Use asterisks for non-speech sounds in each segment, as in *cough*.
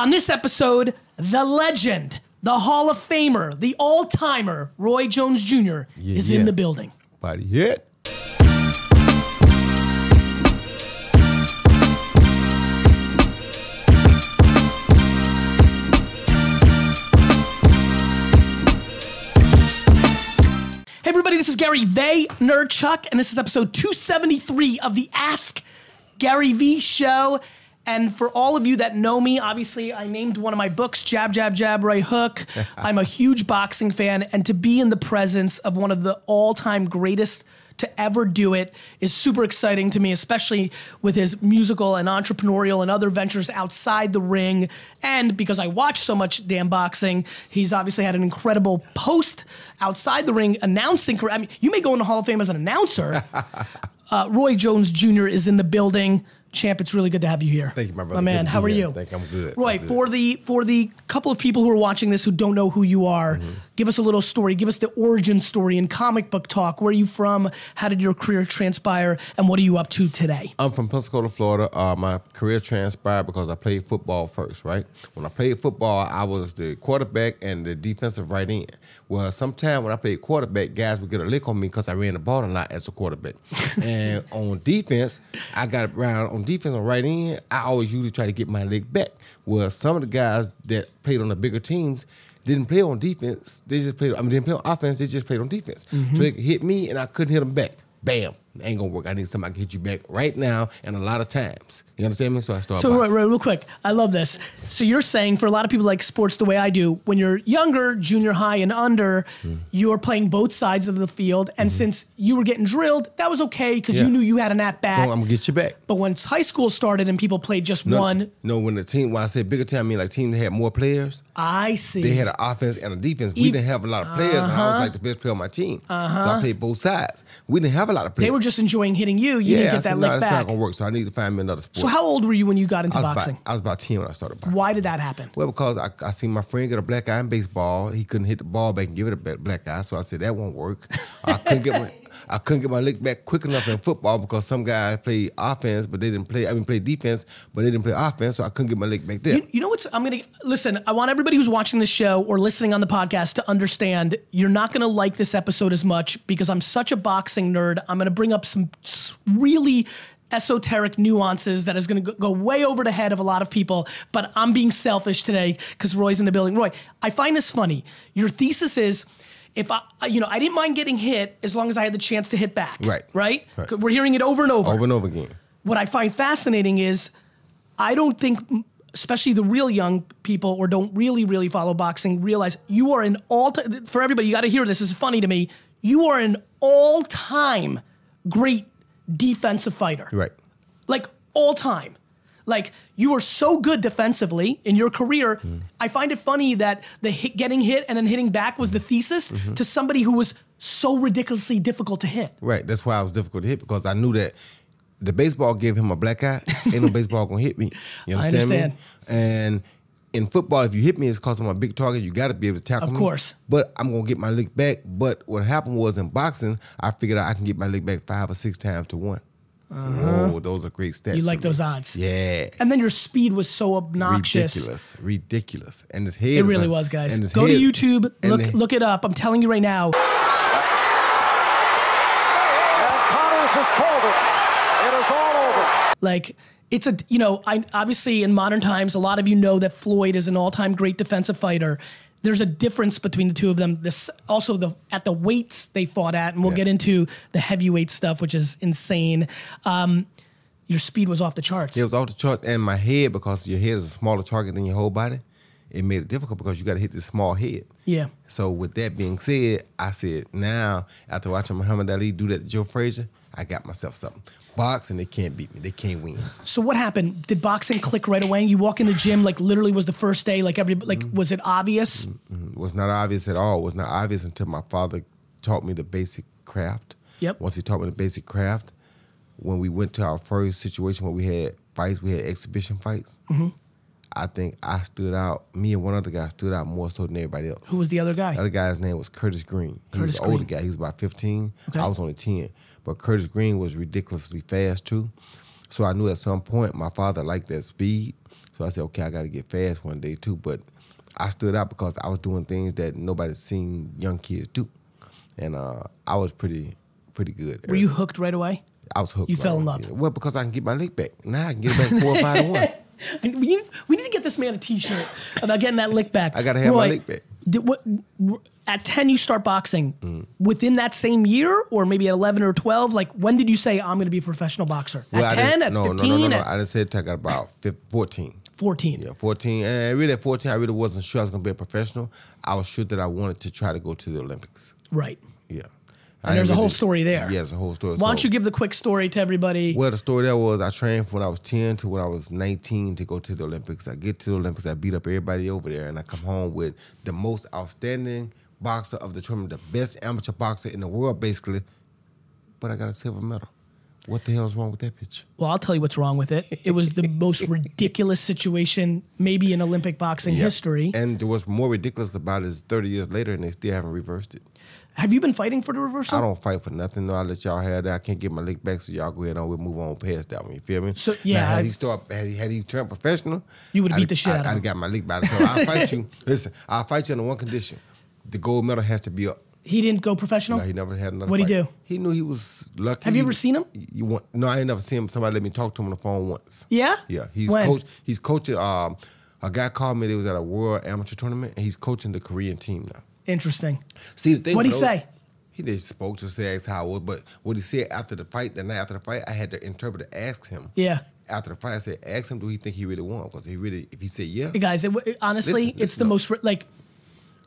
On this episode, the legend, the Hall of Famer, the all timer, Roy Jones Jr. is yeah. in the building. Body hit. Hey, everybody, this is Gary Vaynerchuk, and this is episode 273 of the Ask Gary Vee Show. And for all of you that know me, obviously, I named one of my books, Jab, Jab, Jab, Right Hook. *laughs* I'm a huge boxing fan, and to be in the presence of one of the all time greatest to ever do it is super exciting to me, especially with his musical and entrepreneurial and other ventures outside the ring. And because I watch so much damn boxing, he's obviously had an incredible post outside the ring announcing. I mean, you may go in the Hall of Fame as an announcer. *laughs* uh, Roy Jones Jr. is in the building. Champ, it's really good to have you here. Thank you, my brother. My man, how are here. you? Thank you. I'm good. Roy, I'm good. for the for the couple of people who are watching this who don't know who you are, Mm-hmm. give us a little story. Give us the origin story in comic book talk. Where are you from? How did your career transpire? And what are you up to today? I'm from Pensacola, Florida. Uh, my career transpired because I played football first, right? When I played football, I was the quarterback and the defensive right end. Well, sometime when I played quarterback, guys would get a lick on me because I ran the ball a lot as a quarterback. *laughs* and on defense, I got around on defense on right end. I always usually try to get my leg back. Well, some of the guys that played on the bigger teams didn't play on defense. They just played. I mean, didn't play on offense. They just played on defense. Mm-hmm. So they hit me, and I couldn't hit them back. Bam, ain't gonna work. I need somebody to hit you back right now, and a lot of times. You understand me? So I started. So, boxing. Roy, real quick, I love this. So, you're saying for a lot of people like sports the way I do, when you're younger, junior high and under, Hmm. you're playing both sides of the field. And since you were getting drilled, that was okay because Mm-hmm. Yeah. you knew you had an at bat. Oh, I'm gonna get you back. but once high school started and people played just No, one, No, when the team, when I said bigger team, I mean like teams that had more players. I see. They had an offense and a defense. We E- didn't have a lot of players, and I was like the best player on my team. So I played both sides. We didn't have a lot of players. Uh-huh. they were just enjoying hitting you. You yeah, didn't get said, that no, lick that's back. not gonna work. So I need to find me another sport. So, how old were you when you got into I boxing? About, I was about ten when I started boxing. Why did that happen? Well, because I, I seen my friend get a black eye in baseball. He couldn't hit the ball back and give it a black eye, so I said that won't work. I couldn't get my I couldn't get my lick back quick enough in football because some guys play offense, but they didn't play. I mean, play defense, but they didn't play offense, so I couldn't get my lick back there. You, you know what's? I'm gonna listen. I want everybody who's watching this show or listening on the podcast to understand you're not gonna like this episode as much because I'm such a boxing nerd. I'm gonna bring up some really esoteric nuances that is going to go way over the head of a lot of people. But I'm being selfish today because Roy's in the building. Roy, I find this funny. Your thesis is. If I, you know, I didn't mind getting hit as long as I had the chance to hit back. Right. Right. Right. We're hearing it over and over over and over again. what I find fascinating is I don't think, especially the real young people or don't really, really follow boxing, realize you are an all time, for everybody, you got to hear this. This is funny to me. You are an all time great defensive fighter. Right. Like all time. Like you are so good defensively in your career. Mm-hmm. I find it funny that the hit, getting hit and then hitting back was the thesis mm-hmm. to somebody who was so ridiculously difficult to hit. Right. That's why I was difficult to hit because I knew that the baseball gave him a black eye. Ain't no baseball gonna hit me. You *laughs* I understand, understand. me? And in football, if you hit me, it's because I'm a big target. You got to be able to tackle me. Of me. course. But I'm gonna get my lick back. But what happened was in boxing, I figured out I can get my lick back five or six times to one. Oh, those are great stats. Uh-huh. You like those odds. Yeah. And then your speed was so obnoxious. Ridiculous, ridiculous, and his head. It really was, guys. Go to YouTube, look the- look it up. I'm telling you right now. Connors has called it. It is all over. Like it's a you know, I obviously in modern times, a lot of you know that Floyd is an all-time great defensive fighter. There's a difference between the two of them. This also the at the weights they fought at, and we'll Yeah. get into the heavyweight stuff, which is insane. Um, your speed was off the charts. It was off the charts, and my head because your head is a smaller target than your whole body. It made it difficult because you got to hit this small head. yeah. So with that being said, I said now after watching Muhammad Ali do that to Joe Frazier, I got myself something. Boxing, they can't beat me. They can't win. So what happened? Did boxing click right away? You walk in the gym like literally was the first day. Like every like Mm-hmm. was it obvious? It was not obvious at all. It was not obvious until my father taught me the basic craft. Yep. Once he taught me the basic craft, when we went to our first situation where we had fights, we had exhibition fights. Mm-hmm. I think I stood out. Me and one other guy stood out more so than everybody else. Who was the other guy? The other guy's name was Curtis Green. He Curtis was an older guy. He was about 15. Okay. I was only 10. But Curtis Green was ridiculously fast too. So I knew at some point my father liked that speed. So I said, okay, I got to get fast one day too. But I stood out because I was doing things that nobody's seen young kids do, and uh, I was pretty pretty good. Were you hooked right away? I was hooked. You fell in right love. Well, because I can get my leg back. Now I can get it back four or five to one. *laughs* *laughs* We need, we need to get this man a T-shirt about getting that lick back. I gotta have my lick back. Did, what, at ten, you start boxing. Mm. Within that same year, or maybe at eleven or twelve, like when did you say I'm going to be a professional boxer? Well, at ten, at no, fifteen, no, no, no, no. at I didn't say it I got about fif- 14. fourteen? Yeah, 14. And really at 14, I really wasn't sure I was going to be a professional. I was sure that I wanted to try to go to the Olympics. Right. Yeah. And there's a whole story there. Yeah, there's a whole story. Why don't So- you give the quick story to everybody? Well, the story that was I trained from when I was 10 to when I was 19 to go to the Olympics. I get to the Olympics, I beat up everybody over there, and I come home with the most outstanding boxer of the tournament, the best amateur boxer in the world, basically. But I got a silver medal. What the hell is wrong with that picture? Well, I'll tell you what's wrong with it. It was the most *laughs* ridiculous situation, maybe in Olympic boxing Yep. history. And what's more ridiculous about it is 30 years later, and they still haven't reversed it. Have you been fighting for the reversal? I don't fight for nothing. No, I let y'all have that. I can't get my lick back, so y'all go ahead on. We'll move on past that one. You feel me? So, Now, yeah, had I- he start, had he, had he turned professional, You would've I'd- beat the shit I'd- out of I'd got my lick back. So I'll fight you. *laughs* Listen, I'll fight you under one condition: the gold medal has to be up. he didn't go professional. No, he never had another. What'd he do? He knew he was lucky. Have you ever seen him? You want? No, I ain't never seen him. Somebody let me talk to him on the phone once. Yeah? Yeah, he's When? coach. He's coaching. Um, a guy called me. They was at a world amateur tournament, and he's coaching the Korean team now. Interesting. See the thing. What'd he say? He just spoke to say how it was, but what he said after the fight, the night after the fight, I had the interpreter ask him. Yeah. After the fight, I said, ask him, do he think he really won? Because he really, if he said yeah, Hey, guys, it, it- honestly, Listen, it's listen the most like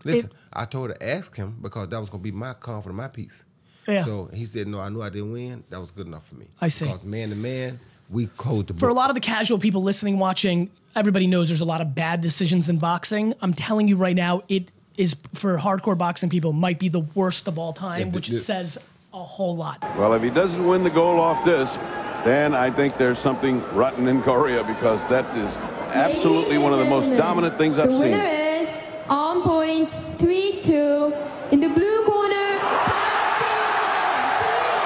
listen, I told her to ask him because that was gonna be my confidence, my piece. Yeah. So he said, no, I knew I didn't win. That was good enough for me. I see. Because man to man, we closed the book. for a lot of the casual people listening, watching, everybody knows there's a lot of bad decisions in boxing. I'm telling you right now, it is for hardcore boxing people might be the worst of all time, Yeah, which the- says a whole lot. Well, if he doesn't win the goal off this, then I think there's something rotten in Korea because that is absolutely one of the most dominant things I've the seen. winner is on point 3-2 in the blue corner.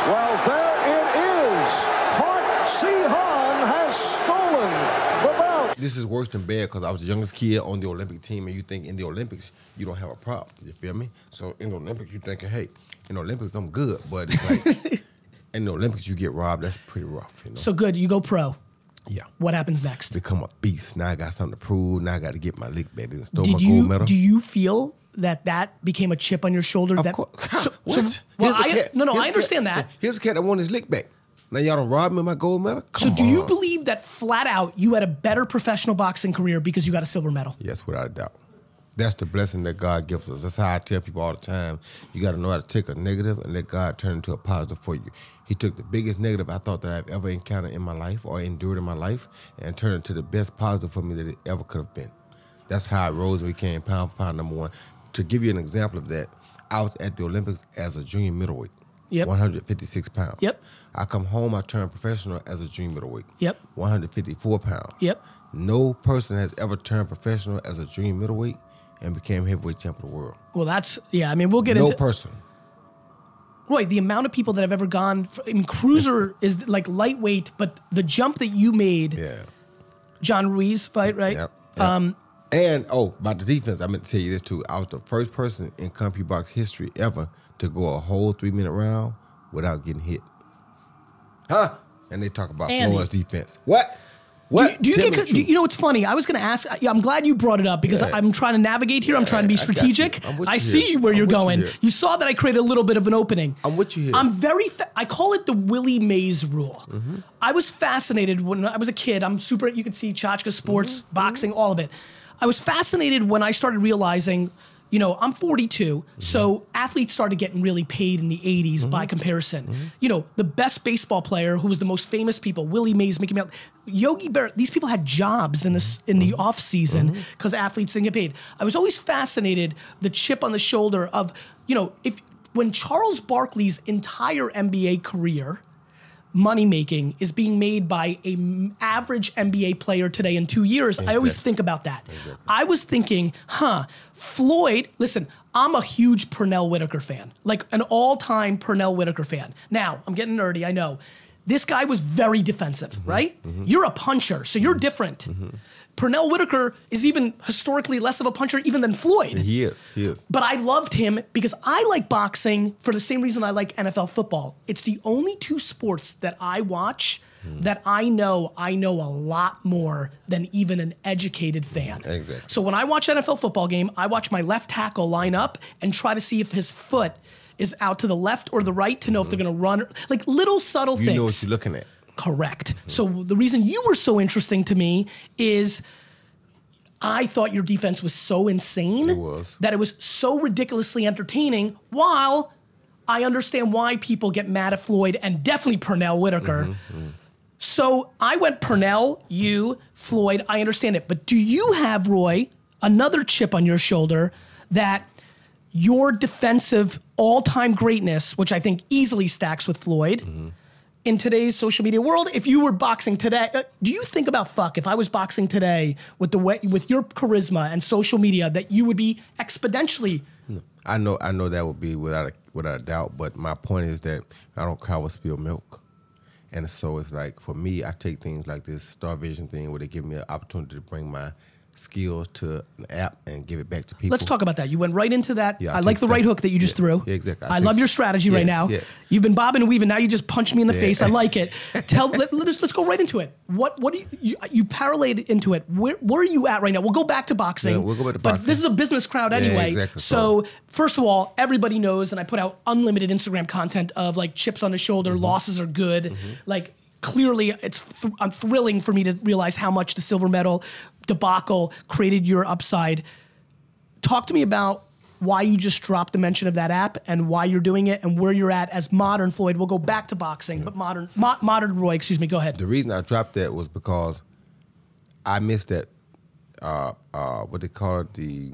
Well, there it is. Park Si-hun has stolen the belt. This is worse than bad because I was the youngest kid on the Olympic team, and you think in the Olympics you don't have a problem. You feel me? So in the Olympics, you thinking, hey, in the Olympics I'm good, but it's like *laughs* in the Olympics you get robbed. That's pretty rough. You know? So good, you go pro. yeah, What happens next? become a beast. Now I got something to prove. Now I got to get my lick back. Then stole my Did gold medal. do you feel that that became a chip on your shoulder? of that course. So- *laughs* what? so- well, I, no, no, here's I cat- understand that. Here's a cat that won his lick back. Now y'all don't rob me of my gold medal. So Come do you on. believe that flat out you had a better professional boxing career because you got a silver medal? Yes, without a doubt. That's the blessing that God gives us. That's how I tell people all the time. You got to know how to take a negative and let God turn it into a positive for you. He took the biggest negative I thought that I've ever encountered in my life or endured in my life and turned it to the best positive for me that it ever could have been. That's how I rose and became pound for pound number one. To give you an example of that, I was at the Olympics as a junior middleweight. Yep. 156 pounds. Yep. I come home, I turn professional as a junior middleweight. Yep. 154 pounds. Yep. No person has ever turned professional as a junior middleweight and became heavyweight champion of the world. Well, that's yeah. I mean, we'll get it. no into person. Roy. The amount of people that have ever gone. I mean, cruiser *laughs* is like lightweight, but the jump that you made, Yeah. John Ruiz fight, right? Yep. yep. Um, and oh, about the defense, I meant to tell you this too. I was the first person in CompuBox history ever to go a whole three minute round without getting hit. Huh? And they talk about Andy. Flores defense. What? Do What? you, do you get? do you, you know what's funny? I was going to ask. I'm glad you brought it up because Yeah. I'm trying to navigate here. I'm trying to be I strategic. I'm I see you where I'm you're with you going. You saw that I created a little bit of an opening. I'm with you here. I'm very. Fa- I call it the Willie Mays rule. Mm-hmm. I was fascinated when I was a kid. I'm super. You can see Chachka Sports, Mm-hmm. boxing, all of it. I was fascinated when I started realizing. You know, I'm 42, Mm-hmm. so athletes started getting really paid in the 80s by comparison. Mm-hmm. You know, the best baseball player, who was the most famous people, Willie Mays, Mickey Mantle, Yogi Berra, these people had jobs in this in Mm-hmm. the off season because athletes didn't get paid. I was always fascinated the chip on the shoulder of, you know, if when Charles Barkley's entire NBA career money making is being made by a m- average NBA player today in two years. I always think about that. I was thinking, huh, Floyd, listen, I'm a huge Pernell Whitaker fan, like an all time Pernell Whitaker fan. Now, I'm getting nerdy, I know. This guy was very defensive, mm-hmm. right? Mm-hmm. You're a puncher, so you're different. Mm-hmm. Pernell Whitaker is even historically less of a puncher even than Floyd. He is. He is. But I loved him because I like boxing for the same reason I like NFL football. It's the only two sports that I watch that I know I know a lot more than even an educated fan. Exactly. So when I watch NFL football game, I watch my left tackle line up and try to see if his foot is out to the left or the right to know if they're going to run like little subtle You things. know what you're looking at. Correct. So the reason you were so interesting to me is I thought your defense was so insane It was. that it was so ridiculously entertaining while I understand why people get mad at Floyd and definitely Pernell Whitaker. Mm-hmm, So I went Pernell, you, Floyd, I understand it. But do you have, Roy, another chip on your shoulder that your defensive all time greatness, which I think easily stacks with Floyd, Mm-hmm. In today's social media world, if you were boxing today, uh, do you think about fuck if I was boxing today with the way with your charisma and social media that you would be exponentially I know, I know that would be without a, without a doubt. But my point is that I don't cower spilled milk, and so it's like for me, I take things like this Star Vizn thing where they give me an opportunity to bring my skills to an app and give it back to people. Let's talk about that. You went right into that. Yeah, I I like the right hook that you just yeah, threw. yeah, exactly. I, I love your strategy right now. yes. You've been bobbing and weaving. Now you just punched me in the face. I like it. *laughs* Tell let, us let's go right into it. What what do you you, you parlayed into it? Where where are you at right now? We'll go back to boxing. We'll go back to boxing. But this is a business crowd anyway. exactly. So first of all, everybody knows, and I put out unlimited Instagram content of like chips on the shoulder, Mm-hmm. losses are good, like. Clearly, it's th- I'm thrilling for me to realize how much the silver medal debacle created your upside talk to me about why you just dropped the mention of that app and why you're doing it and where you're at as modern Floyd. We'll go back to boxing, but modern mo- modern Roy, excuse me. Go ahead. The reason I dropped that was because I missed that uh, uh, what they call it the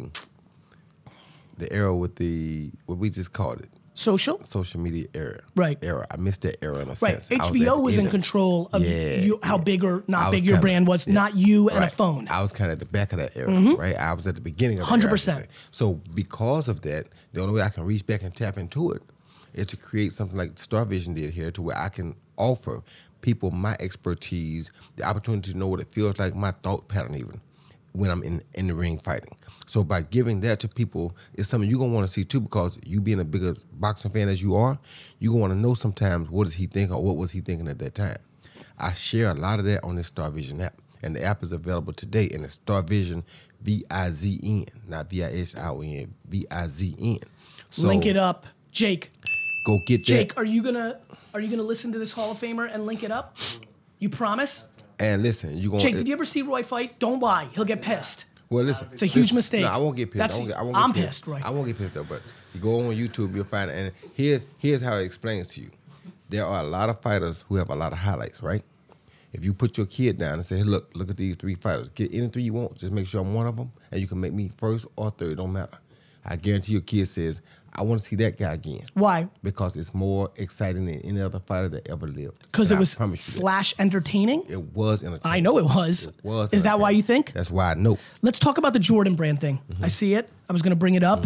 the era with the what we just called it Social, social media era. Right. Era. I missed that era in a right? sense. HBO the was end in control of Yeah, you, how yeah. big or not big your kinda- brand was, yeah. not you and a phone. I was kind of at the back of that era, mm-hmm. right? I was at the beginning of 100%. era. I. So because of that, the only way I can reach back and tap into it is to create something like Star Vizn did here, to where I can offer people my expertise, the opportunity to know what it feels like, my thought pattern even when I'm in, in the ring fighting. So by giving that to people, it's something you're gonna want to see too, because you being a bigger boxing fan as you are, you're gonna want to know sometimes what does he think or what was he thinking at that time. I share a lot of that on this Star Vizn app. And the app is available today and it's Star Vizn V I Z N, not V I S I O N, V I Z N. So link it up, Jake. Go get Jake, that. are you gonna are you gonna listen to this Hall of Famer and link it up? You promise? And listen, you going Jake, did you ever see Roy fight? Don't lie. He'll get pissed. Well, listen, It's a huge listen, mistake. No, I won't get pissed. That's- I won't get, I won't I'm get pissed, right. I won't get pissed though. But you go on YouTube, you'll find it. And here's here's how it explains to you. There are a lot of fighters who have a lot of highlights, right? If you put your kid down and say, hey, "Look, look at these three fighters. Get any three you want. Just make sure I'm one of them, and you can make me first or third. It don't matter." I guarantee your kid says, "I want to see that guy again." Why? Because it's more exciting than any other fighter that ever lived. Because it I was you that. slash entertaining. It was entertaining. I know it was. It was. Is that why you think? That's why I know. Let's talk about the Jordan brand thing. Mm-hmm. I see it. I was going to bring it up.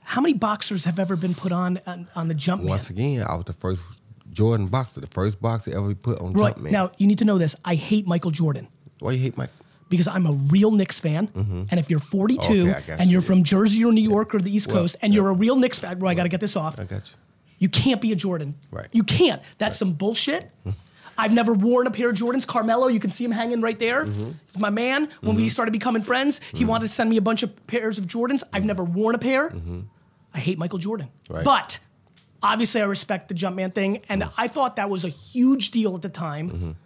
How many boxers have ever been put on on, on the jump man? Once again, I was the first Jordan boxer, the first boxer ever put on Right. Jumpman. Now, you need to know this. I hate Michael Jordan why you hate Mike? Because I'm a real Knicks fan. And if you're 42 Mm-hmm. Okay, and you're you. from Jersey or New York or the East Well, Coast and you're a real Knicks fan, bro, I got to get this off. I got you. You can't be a Jordan. Right. You can't. That's some bullshit. *laughs* I've never worn a pair of Jordans. Carmelo, you can see him hanging right there. Mm-hmm. My man. When we started becoming friends, he wanted to send me a bunch of pairs of Jordans. I've never worn a pair. I hate Michael Jordan. Mm-hmm. Right. But obviously, I respect the Jumpman thing. And I thought that was a huge deal at the time.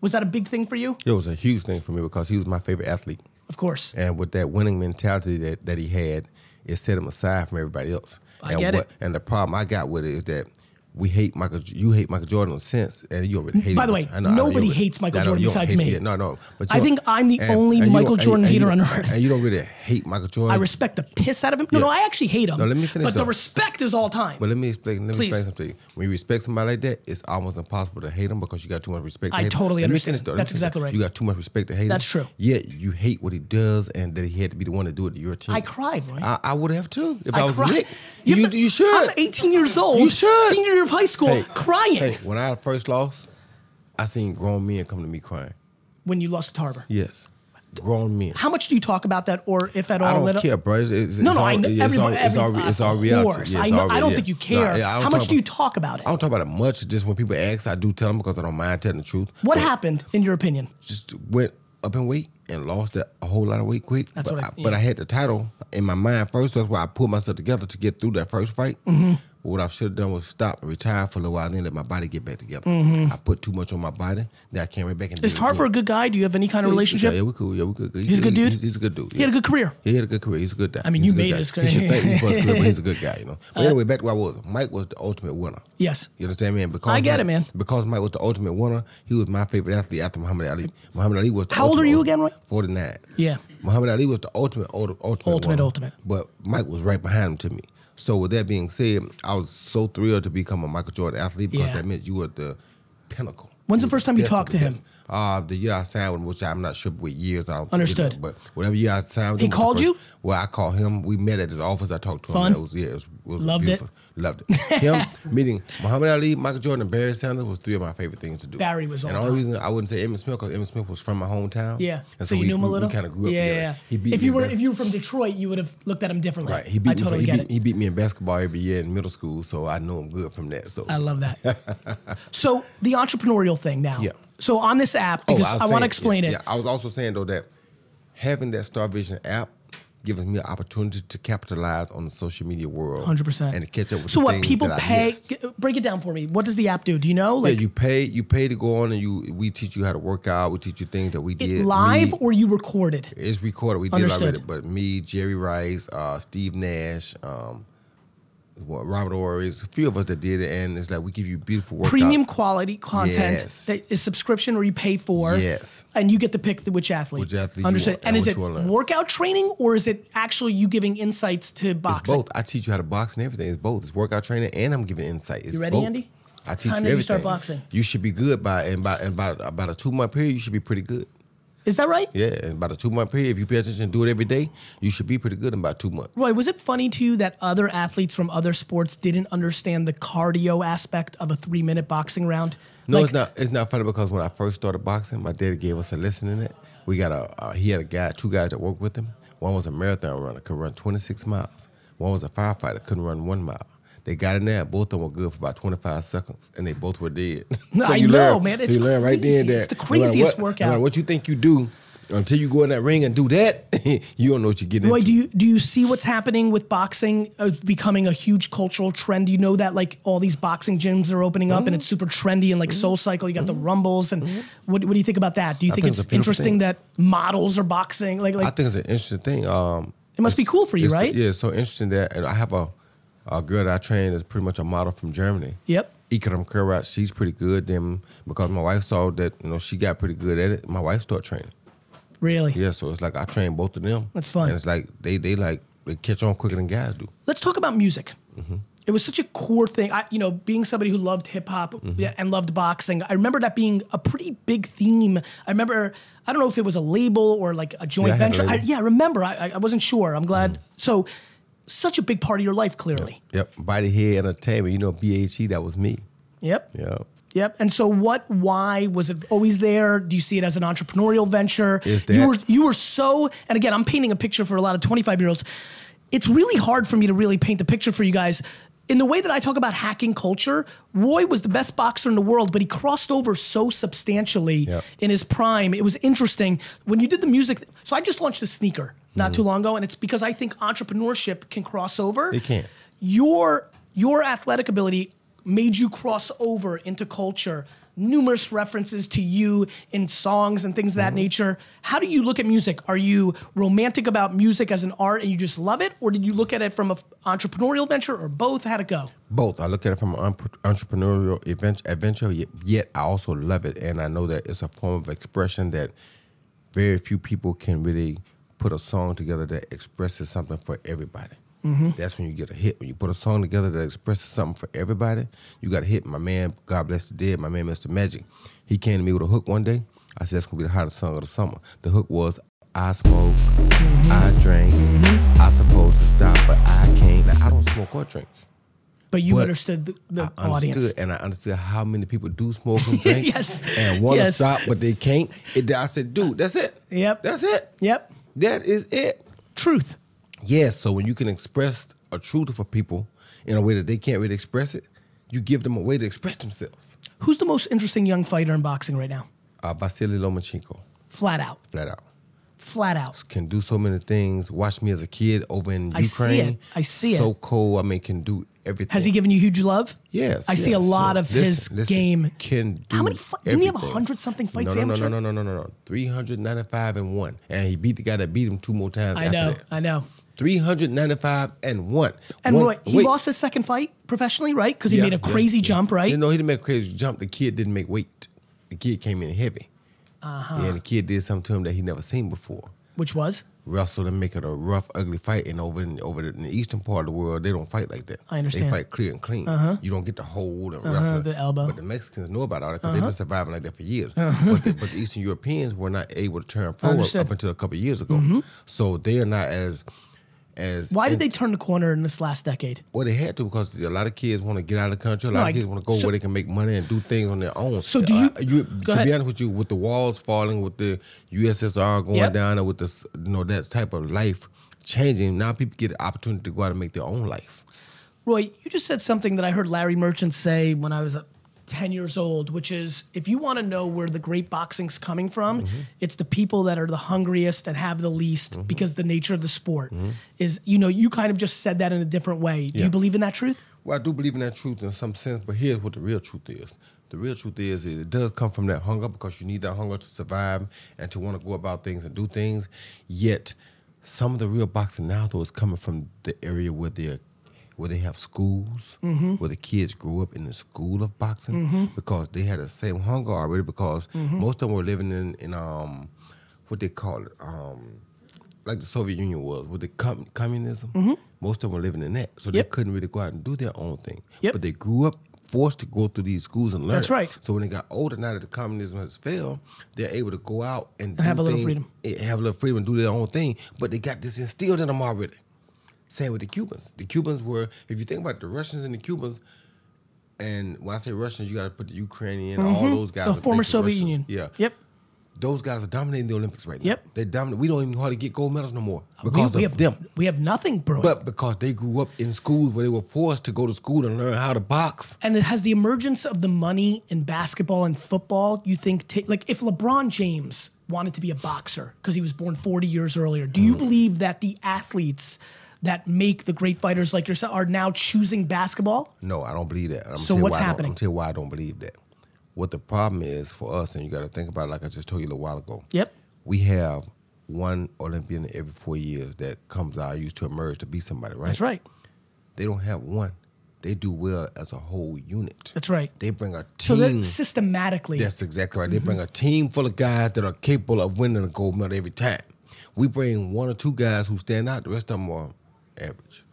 Was that a big thing for you? It was a huge thing for me because he was my favorite athlete. Of course. And with that winning mentality that, that he had, it set him aside from everybody else. I and get it. And the problem I got with it is that we hate Michael. You hate Michael Jordan in a sense, and you already hate By the way, I know- I know nobody hates Michael Jordan besides me. No, no. But I think I'm the and- only and Michael Jordan hater on *laughs* earth. And you don't really hate Michael Jordan. I respect the piss out of him. No, Yeah. no, I actually hate him. No, let me finish But the respect is all time. But let me explain. Let me Please. explain something. to you. When you respect somebody like that, it's almost impossible to hate him because you got too much respect. To I hate him. totally me understand. finish, though. Let me That's exactly right. You got too much respect to hate him. That's true. Yet you hate what he does, and that he had to be the one to do it to your team. I cried, right? I, I would have too if I, was cried. Knick. Yeah, You, you should. I'm 18 years old, You should. senior year of high school, Hey, crying Hey, when I first lost, I seen grown men come to me crying. when you lost to Tarver. Yes. Grown men. How much do you talk about that, or if at all? I don't little- care, bro. It's, it's, No, it's no, all, I know it's everyone. all, it's all, it's all reality. course. Yeah, I know. all I don't yeah. think you care. yeah, How much talk do you talk about it? I don't talk about it much. Just when people ask, I do tell them because I don't mind telling the truth. What But happened, in your opinion? Just went up in weight and lost a, whole lot of weight quick. That's but what I- But yeah. I had the title in my mind first. That's why I put myself together to get through that first fight. Mm-hmm. What I should have done was stop and retire for a little while, then let my body get back together. I put too much on my body. Then I can't right back and Mm-hmm. Is Tarver a good guy? Do you have any kind of Yeah, relationship? Yeah, we cool. Yeah, we good. He's a good dude? He's, he's a good dude. He had a good career. Yeah, he had a good career. He's a good guy. I mean, He's you made guy. his He should career. *laughs* thank me for his career, but he's a good guy, you know. But anyway, back to what I was. Mike was the ultimate winner. Yes. You understand me? And because I get Mike- it, man. Because Mike was the ultimate winner, he was my favorite athlete after Muhammad Ali. Muhammad Ali was the How old are you again, Roy? 49. Yeah. Muhammad Ali was the ultimate, ultimate, ultimate, Ultimate, winner. ultimate. But Mike was right behind him to me. So with that being said, I was so thrilled to become a Michael Jordan athlete because Yeah. that meant you were at the pinnacle. When's the first time you talked to him? Uh, the year I signed with him, which I'm not sure what years. I Understood. You know, but whatever year I signed with He him. the called first- you? Well, I called him. We met at his office. I talked to Fun? him. That was yeah, it was, it was Loved it? Loved it. *laughs* Him meeting Muhammad Ali, Michael Jordan, and Barry Sanders was three of my favorite things to do. Barry was on. And the only reason I wouldn't say Emmitt Smith because Emmitt Smith was from my hometown. Yeah. And so, you we, knew him a little. We kind of grew up yeah, together. Yeah. He beat if you were if you were from Detroit, you would have looked at him differently. Right. He beat I me. totally he, get beat, it. he beat me in basketball every year in middle school, so I know him good from that. So I love that. *laughs* so the entrepreneurial thing now. Yeah. So on this app, Oh, because was I, want to explain yeah, it. Yeah, I was also saying though that having that Star Vizn app gives me an opportunity to capitalize on the social media world, Hundred percent. and to catch up with So what people pay? g- Break it down for me. What does the app do? Do you know? Like yeah, you pay. You pay to go on, and you we teach you how to work out. We teach you things that we it did live Me- or you recorded? It's recorded. We Understood. did already, but me, Jerry Rice, uh, Steve Nash, um, Robert Oryx, a few of us that did it, and it's like we give you beautiful workouts. Premium quality content Yes. that is subscription or you pay for. Yes. And you get to pick the, which athlete. Which athlete you Understood. want and and is what it you wanna learn. workout training or is it actually you giving insights to It's boxing? both. I teach you how to box and everything. It's both. It's workout training and I'm giving insight. It's ready, both. Andy? I teach Time you that you everything. start boxing. You should be good by and about and about about a two month period. You should be pretty good. Is that right? Yeah, in about a two month period. If you pay attention and do it every day, you should be pretty good in about two months. Roy, was it funny to you that other athletes from other sports didn't understand the cardio aspect of a three minute boxing round? No, Like, it's not. It's not funny because when I first started boxing, my daddy gave us a lesson in it. We got a. Uh, he had a guy, two guys that worked with him. One was a marathon runner, could run 26 miles. One was a firefighter, couldn't run one mile. They got in there, both of them were good for about 25 seconds, and they both were dead. *laughs* No, I you know, learn, man. so It's you learn right then that It's the no craziest what, workout. No what you think you do, until you go in that ring and do that, *laughs* you don't know what you get Roy, into. do you do you see what's happening with boxing uh, becoming a huge cultural trend? Do you know that like all these boxing gyms are opening up and it's super trendy and like Soul Cycle, you got the rumbles and what, what do you think about that? Do you think, think it's interesting thing. that models are boxing? Like I think it's an interesting thing. Um, It must be cool for you, right? Yeah, it's so interesting that and I have a, a girl that I trained is pretty much a model from Germany. Yep. Ikram Kurat, she's pretty good. Then because my wife saw that you know she got pretty good at it, my wife started training. Really? Yeah, so it's like I train both of them. That's fun. And it's like they they like they catch on quicker than guys do. Let's talk about music. Mm-hmm. It was such a core thing. I, you know, being somebody who loved hip hop Mm-hmm. and loved boxing, I remember that being a pretty big theme. I remember, I don't know if it was a label or like a joint Yeah, I had a venture. I. Mm-hmm. yeah, I remember. I, I wasn't sure. I'm glad. So, such a big part of your life, clearly. Yep, Body Head Entertainment. You know BHE, that was me. Yep. Yep. Yep. And so, what? Why was it always there? Do you see it as an entrepreneurial venture? It's you were you were so. And again, I'm painting a picture for a lot of 25 year olds. It's really hard for me to really paint the picture for you guys. In the way that I talk about hacking culture, Roy was the best boxer in the world, but he crossed over so substantially Yep. in his prime. It was interesting when you did the music. So I just launched a sneaker not too mm-hmm. long ago, and it's because I think entrepreneurship can cross over. It can. Your your athletic ability made you cross over into culture. Numerous references to you in songs and things of that mm-hmm. nature. How do you look at music? Are you romantic about music as an art and you just love it, or did you look at it from an entrepreneurial venture, or both? How'd it go? Both. I look at it from an entre- entrepreneurial adventure, yet, yet I also love it, and I know that it's a form of expression that very few people can really put a song together that expresses something for everybody. Mm-hmm. That's when you get a hit. When you put a song together that expresses something for everybody, you got a hit. My man, God bless the dead, my man, Mr. Magic, he came to me with a hook one day. I said, that's gonna be the hottest song of the summer. The hook was, I smoke, mm-hmm. I drink, mm-hmm. I supposed to stop, but I can't. Now, I don't smoke or drink. But you But understood the, the I audience. understood, and I understood how many people do smoke and *laughs* drink, Yes. and want to Yes. stop, but they can't. It, I said, dude, that's it. Yep. that's it. Yep. That is it. Truth. Yes. So when you can express a truth for people in a way that they can't really express it, you give them a way to express themselves. Who's the most interesting young fighter in boxing right now? Uh, Vasily Lomachenko, Flat out. flat out, Flat out. can do so many things. Watch me as a kid over in Ukraine. I see it. I see so it. So cold. I mean, can do everything. Has he given you huge love? Yes, I see a lot yes. of his Listen, listen, game. Can do How many fi- didn't he have. 100 something fights No, no, no, amateur? no, no, no, no, no, no. Three hundred ninety-five and one, and he beat the guy that beat him two more times. I know. that. I know. Three hundred ninety-five and one. And One- Roy, he wait. lost his second fight professionally, right? Because he Yeah, made a crazy yeah. jump, right? You know, he didn't make a crazy jump. The kid didn't make weight. The kid came in heavy. Uh-huh. Yeah, and the kid did something to him that he never seen before. Which was? Wrestle and make it a rough, ugly fight. And over in over in the eastern part of the world, they don't fight like that. I understand. They fight clear and clean. Uh-huh. You don't get to hold and Uh-huh, wrestle. the elbow. Uh-huh. But the Mexicans know about all that because they've been surviving like that for years. But, the, but the Eastern Europeans were not able to turn pro up, Mm-hmm. until a couple of years ago. So they are not as as Why did in- they turn the corner in this last decade? well, they had to because a lot of kids want to get out of the country. A lot No, of kids want to go so- where they can make money and do things on their own. So do you- Uh, you Go to ahead. be honest with you, with the walls falling, with the USSR going Yep. down, and with this, you know, that type of life changing, now people get the opportunity to go out and make their own life. Roy, you just said something that I heard Larry Merchant say when I was uh, 10 years old, which is if you want to know where the great boxing's coming from, Mm-hmm. it's the people that are the hungriest and have the least Mm-hmm. because the nature of the sport is, you know, you kind of just said that in a different way. Do you believe in that truth? Well, I do believe in that truth in some sense, but here's what the real truth is. The real truth is, is it does come from that hunger because you need that hunger to survive and to want to go about things and do things. Yet, some of the real boxing now, though, is coming from the area where they're where they have schools, Mm-hmm. where the kids grew up in the school of boxing because they had the same hunger already. Because Mm-hmm. most of them were living in, in um, what they call it, um, like the Soviet Union was with the com- communism. Most of them were living in that, so Mm-hmm. Yep. they couldn't really go out and do their own thing. Yep. But they grew up forced to go through these schools and learn. That's right. So when they got older, now that the communism has failed, they're able to go out and, do have a little things- freedom. have a little freedom and do their own thing. But they got this instilled in them already. Same with the Cubans. The Cubans were, if you think about the Russians and the Cubans, and when I say Russians, you got to put the Ukrainian, all those guys. Mm-hmm. The former Soviet Russians. Union. Yeah. Yep. Those guys are dominating the Olympics right now. Yep. They're dominate. We don't even hardly get gold medals no more because we, we of have, them. We have nothing brewing. But because they grew up in schools where they were forced to go to school and learn how to box. and it has the emergence of the money in basketball and football. You think, ta- like, if LeBron James wanted to be a boxer because he was born 40 years earlier, do Mm. you believe that the athletes that make the great fighters like yourself are now choosing basketball? No, I don't believe that. I'm So what's why happening? I'm tell you why I don't believe that. What the problem is for us, and you got to think about it like I just told you a little while ago. Yep. We have one Olympian every four years that comes out used to emerge to be somebody, right? That's right. They don't have one. They do well as a whole unit. That's right. They bring a team. that systematically, That's exactly right. They bring a team full of guys that are capable of winning a gold medal every time. We bring one or two guys who stand out. The rest of them are average.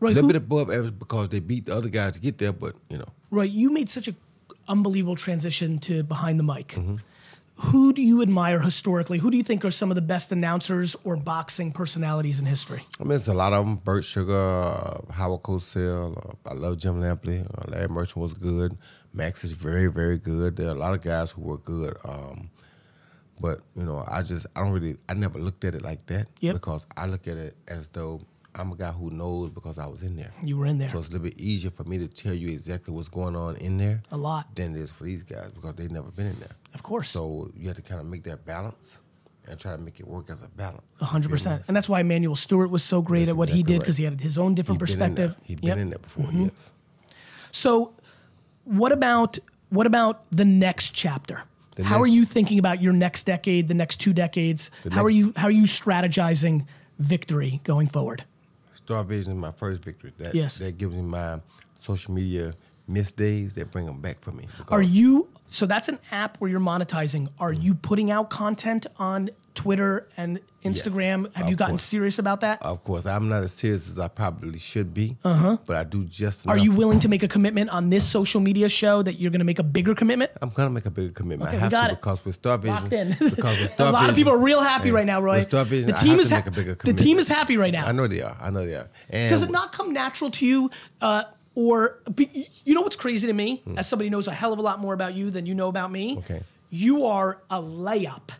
Roy, a little who- bit above average because they beat the other guys to get there, but you know. Right, you made such an unbelievable transition to behind the mic. Mm-hmm. Who do you admire historically? Who do you think are some of the best announcers or boxing personalities in history? I mean, it's a lot of them. Bert Sugar, uh, Howard Cosell. Uh, I love Jim Lampley. Uh, Larry Merchant was good. Max is very, very good. There are a lot of guys who were good. Um, but you know, I just I don't really I never looked at it like that Yep. because I look at it as though I'm a guy who knows because I was in there. You were in there So it's a little bit easier for me to tell you exactly what's going on in there a lot, than it is for these guys because they've never been in there. of course. So you have to kind of make that balance and try to make it work as a balance. A hundred percent, and that's why Emanuel Steward was so great That's at what he exactly did right. because he had his own different He'd perspective. He'd been in there before, Mhm. yes. So, what about what about the next chapter? The how are you thinking about your next decade, the next two decades? The how are you how are you strategizing victory going forward? Star Vizn is my first victory. That Yes. that gives me my social media missed days that bring them back for me. Are you so that's an app where you're monetizing. Are you putting out content on Twitter and Instagram? Have you gotten course. serious about that? Of course, I'm not as serious as I probably should be, Uh-huh. but I do just. Are you willing to make a commitment on this social media show that you're going to make a bigger commitment? I'm gonna make a bigger commitment. Okay, I have to it. because with Star Vizn, Locked in. *laughs* because with Star a lot of people are real happy right now, Roy. Vision, the team is to ha- make a bigger the team is happy right now. I know they are. I know they are. And Does it not come natural to you? Uh, or be, you know what's crazy to me as somebody knows a hell of a lot more about you than you know about me Okay. you are a layup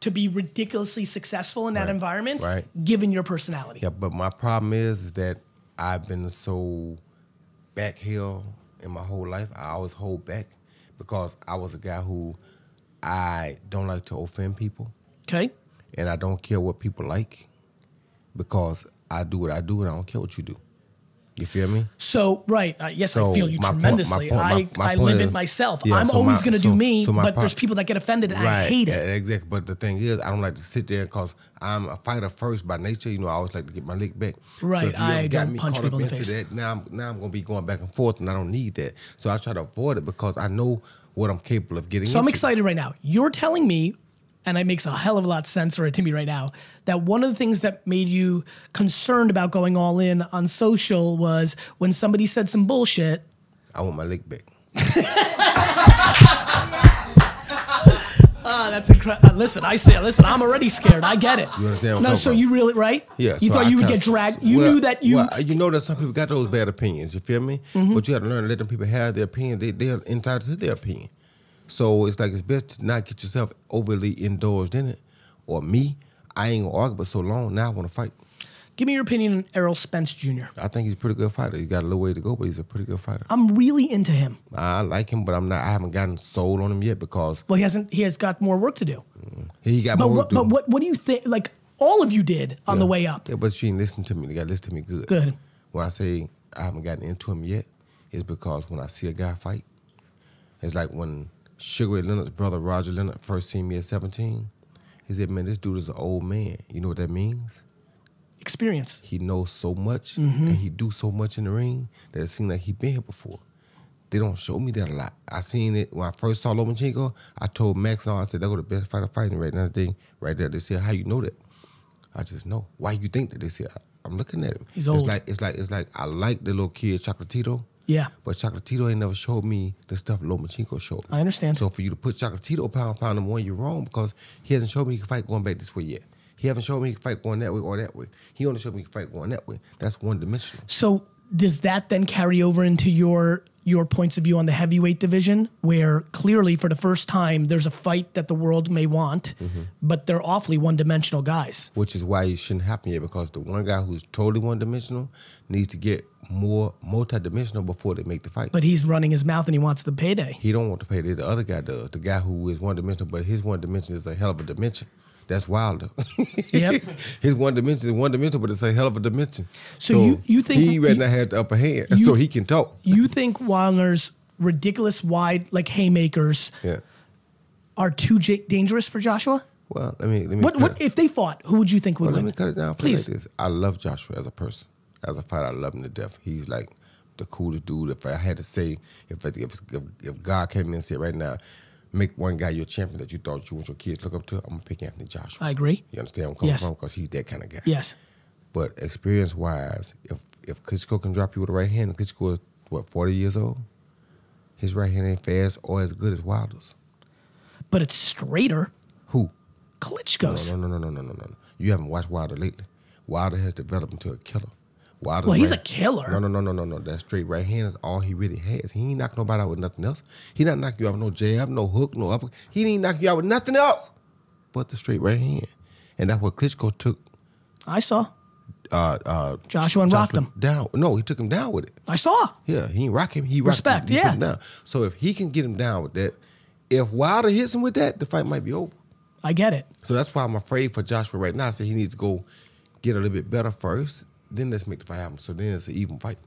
to be ridiculously successful in that Right. environment Right. given your personality Yeah, but my problem is, is that I've been so back hill in my whole life. I always hold back because I was a guy who I don't like to offend people okay and I don't care what people like because I do what I do and I don't care what you do. You feel me? so right uh, yes So, i feel you my point- my tremendously point- my- i, my I point live is- it myself Yeah, i'm so always going to so- do me so but there's people that get offended and i hate it yeah, Exactly. But the thing is, I don't like to sit there because I'm a fighter first by nature. You know, I always like to get my lick back. Right, So if you ever I got don't me caught up in into face. that, now I'm now I'm gonna be going back and forth, and I don't need that. So I try to avoid it because I know what I'm capable of getting. So I'm excited right now. You're telling me, and it makes a hell of a lot of sense for it to me right now, that one of the things that made you concerned about going all in on social was when somebody said some bullshit. I want my lick back. Ah, that's incredible. listen, I say, listen, I'm already scared. I get it. You understand what I'm No, so you really right? Yeah, You so thought I you would get dragged. You well- knew that you. Well, you know that some people got those bad opinions. You feel me? Mm-hmm. But you have to learn to let them people have their opinion. They they're entitled to their opinion. So it's like it's best to not get yourself overly indulged in it. Or me, I ain't gonna argue for so long. Now I want to fight. give me your opinion on Errol Spence Jr. I think he's a pretty good fighter. He's got a little way to go, but he's a pretty good fighter. I'm really into him. I like him, but I'm not. I haven't gotten sold on him yet because Well, he hasn't. He has got more work to do. Mm-hmm. he got But more. what? to do. But what? What do you think? Like all of you did on Yeah. the way up. Yeah, but she ain't listen to me. You got to listen to me good. Good. When I say I haven't gotten into him yet, it's because when I see a guy fight, it's like when Sugar Ray Leonard's brother Roger Leonard first seen me at 17. He said, "Man, this dude is an old man. You know what that means? Experience. He knows so much Mm-hmm. and he do so much in the ring that it seemed like he been here before." They don't show me that a lot. I seen it when I first saw Lomachenko. I told Max, and I said, "That go the best fighter fighting right now." They right there. They said, "How you know that?" I just know. Why you think that? They said, "I'm looking at him. He's old. It's like it's like it's like I like the little kid Chocolatito, Yeah, but Chocolatito ain't never showed me the stuff Lomachenko showed me. I understand. So for you to put Chocolatito pound pound number one, you're wrong because he hasn't showed me he can fight going back this way yet. He haven't shown me he can fight going that way or that way. He only showed me he can fight going that way. That's one dimensional. So does that then carry over into your your points of view on the heavyweight division, where clearly for the first time there's a fight that the world may want, Mm-hmm. but they're awfully one dimensional guys. which is why it shouldn't happen yet because the one guy who's totally one dimensional needs to get more multi-dimensional before they make the fight. But he's running his mouth and he wants the payday. he don't want to pay that the other guy does. The guy who is one dimensional, but his one dimension is a hell of a dimension. That's wilder. Yep. *laughs* his one dimension is one dimension, but it's a hell of a dimension. So you- you think- he right now has the upper hand, you- so he can talk. You think Wilder's ridiculous wide like haymakers Yeah. are too j- dangerous for Joshua? Well, let me let me. What what if they fought? Who would you think would well, let me cut it down Please. like. I love Joshua as a person, as a fighter. I love him to death. He's like the coolest dude. If I had to say, if if if, if God came in and said right now, make one guy your champion that you thought you want your kids to look up to, I'm gonna pick Anthony Joshua. I agree. You understand where I'm coming Yes. from? Because he's that kind of guy. Yes. But experience wise, if if Klitschko can drop you with a right hand, and Klitschko is what forty years old, his right hand ain't fast or as good as Wilder's. But it's straighter. Who? Klitschko's. No, no, no, no, no, no, no. You haven't watched Wilder lately. Wilder has developed into a killer. Wilder's Well, he's right- a killer. No, no, no, no, no, no. That straight right hand is all he really has. He ain't knock nobody out with nothing else. He not knock you out with no jab, no hook, no upper. He didn't knock you out with nothing else but the straight right hand. And that's what Klitschko took I saw. uh, uh, Joshua and rocked him. down. No, he took him down with it. I saw. Yeah, he ain't rock him. He rocked Respect, him. He yeah. him down. So if he can get him down with that, if Wilder hits him with that, the fight might be over. I get it. So that's why I'm afraid for Joshua right now. I say he needs to go get a little bit better first. Then let's make the fight happen. So then it's an even fight.